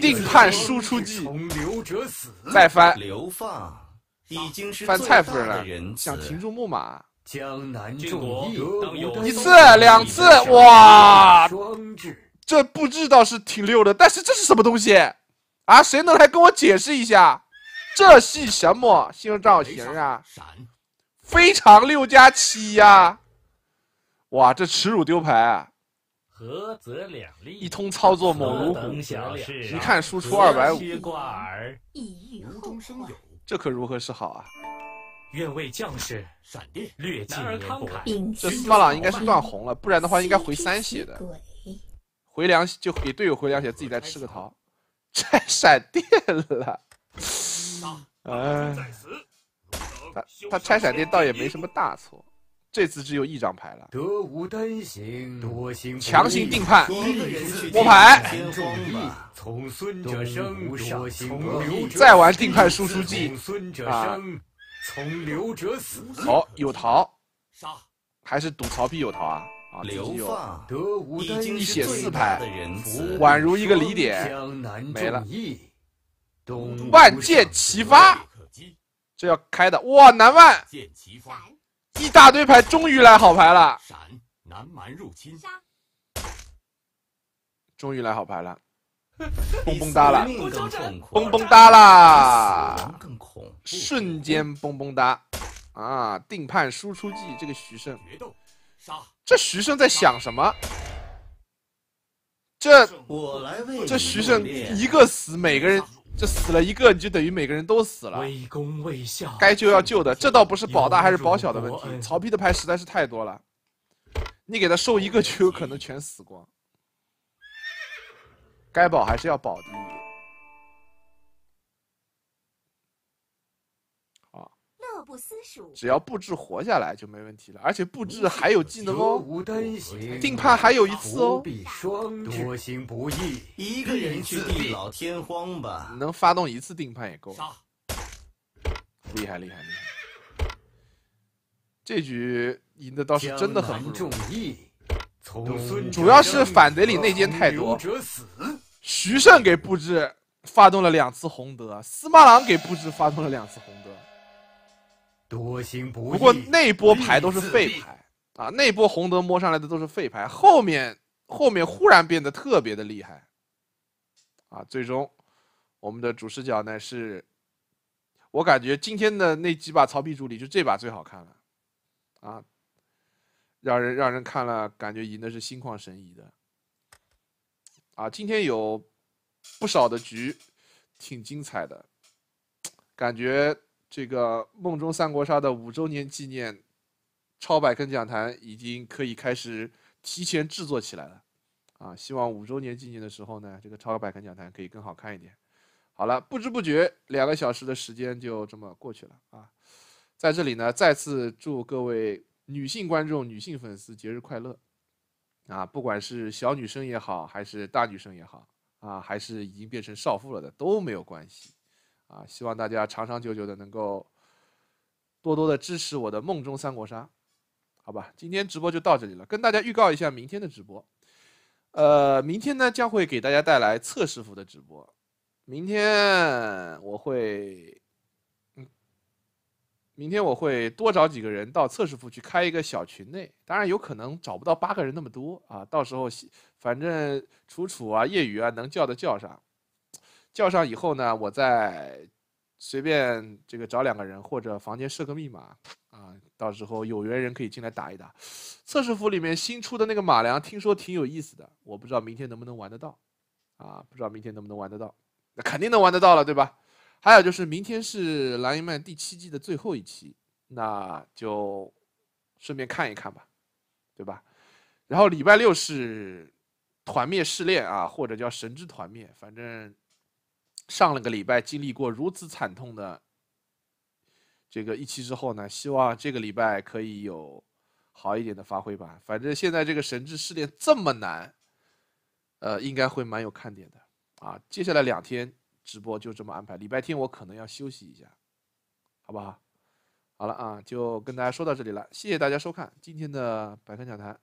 定判输出计，再翻。翻蔡夫人了，想停住木马。一次两次，哇！这布置倒是挺溜的，但是这是什么东西啊？谁能来跟我解释一下？这是什么新造型啊？非常六加七呀！哇，这耻辱丢牌啊！合则两利，一通操作猛如虎。一看输出二百五，这可如何是好啊？愿为将士闪电略尽而慷慨。这司马朗应该是断红了，不然的话应该回三血的。回两血就给队友回两血，自己再吃个桃。拆闪电了，哎。他他拆闪电倒也没什么大错，这次只有一张牌了。得无单行，多行强行定判，摸牌。从孙者生，多行再玩定判输出计啊！从刘者死。好，有桃，还是赌曹丕有桃啊？啊，流放得无单一血四牌，宛如一个离点，没了。万箭齐发。这要开的哇！南万一大堆牌，终于来好牌了。闪南蛮入侵，终于来好牌了。<laughs> 蹦蹦哒啦，蹦蹦哒啦，瞬间蹦蹦哒啊！定判输出技，这个徐胜，这徐胜在想什么？这这徐胜一个死，每个人。这死了一个，你就等于每个人都死了。该救要救的，这倒不是保大还是保小的问题。曹丕的牌实在是太多了，你给他收一个就有可能全死光。该保还是要保的。不私属，只要布置活下来就没问题了，而且布置还有技能哦，定判还有一次哦。多行不义，一个人去地老天荒吧，能发动一次定判也够。厉害厉害厉害！这局赢的倒是真的很不容易。主要是反贼里内奸太多，徐胜给布置发动了两次洪德，司马朗给布置发动了两次洪德。多行不不过那波牌都是废牌啊，那波洪德摸上来的都是废牌，后面后面忽然变得特别的厉害啊！最终我们的主视角呢是，我感觉今天的那几把曹丕主理就这把最好看了啊，让人让人看了感觉赢的是心旷神怡的啊！今天有不少的局挺精彩的，感觉。这个梦中三国杀的五周年纪念超百坑讲坛已经可以开始提前制作起来了，啊，希望五周年纪念的时候呢，这个超百坑讲坛可以更好看一点。好了，不知不觉两个小时的时间就这么过去了啊，在这里呢，再次祝各位女性观众、女性粉丝节日快乐。啊，不管是小女生也好，还是大女生也好，啊，还是已经变成少妇了的都没有关系，啊，希望大家长长久久的能够多多的支持我的梦中三国杀，好吧？今天直播就到这里了，跟大家预告一下明天的直播，呃，明天呢将会给大家带来测试服的直播，明天我会。嗯明天我会多找几个人到测试服去开一个小群内，当然有可能找不到八个人那么多啊。到时候反正楚楚啊、夜雨啊能叫的叫上，叫上以后呢，我再随便这个找两个人或者房间设个密码啊，到时候有缘人可以进来打一打。测试服里面新出的那个马良，听说挺有意思的，我不知道明天能不能玩得到啊？不知道明天能不能玩得到？那肯定能玩得到了，对吧？还有就是明天是蓝银曼第七季的最后一期，那就顺便看一看吧，对吧？然后礼拜六是团灭试炼啊，或者叫神之团灭，反正上了个礼拜经历过如此惨痛的这个一期之后呢，希望这个礼拜可以有好一点的发挥吧。反正现在这个神之试炼这么难，呃，应该会蛮有看点的啊。接下来两天。直播就这么安排，礼拜天我可能要休息一下，好不好？好了啊，就跟大家说到这里了，谢谢大家收看今天的百科讲坛，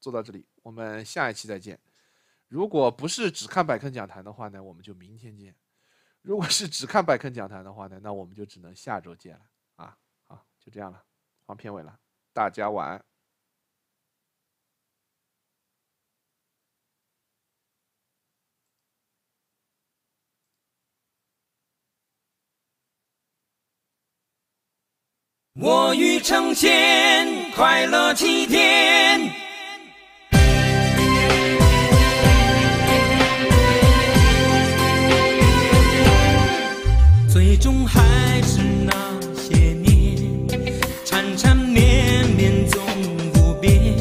做到这里，我们下一期再见。如果不是只看百科讲坛的话呢，我们就明天见；如果是只看百科讲坛的话呢，那我们就只能下周见了啊！好，就这样了，放片尾了，大家晚安。我欲成仙，快乐齐天，中还是那些年，缠缠绵绵总不变，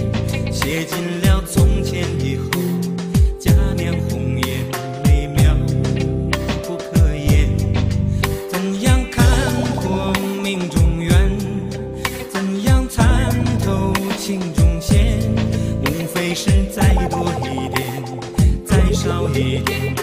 写尽了从前以后，佳酿红颜美妙不可言。怎样看破命中缘？怎样参透情中线？无非是再多一点，再少一点。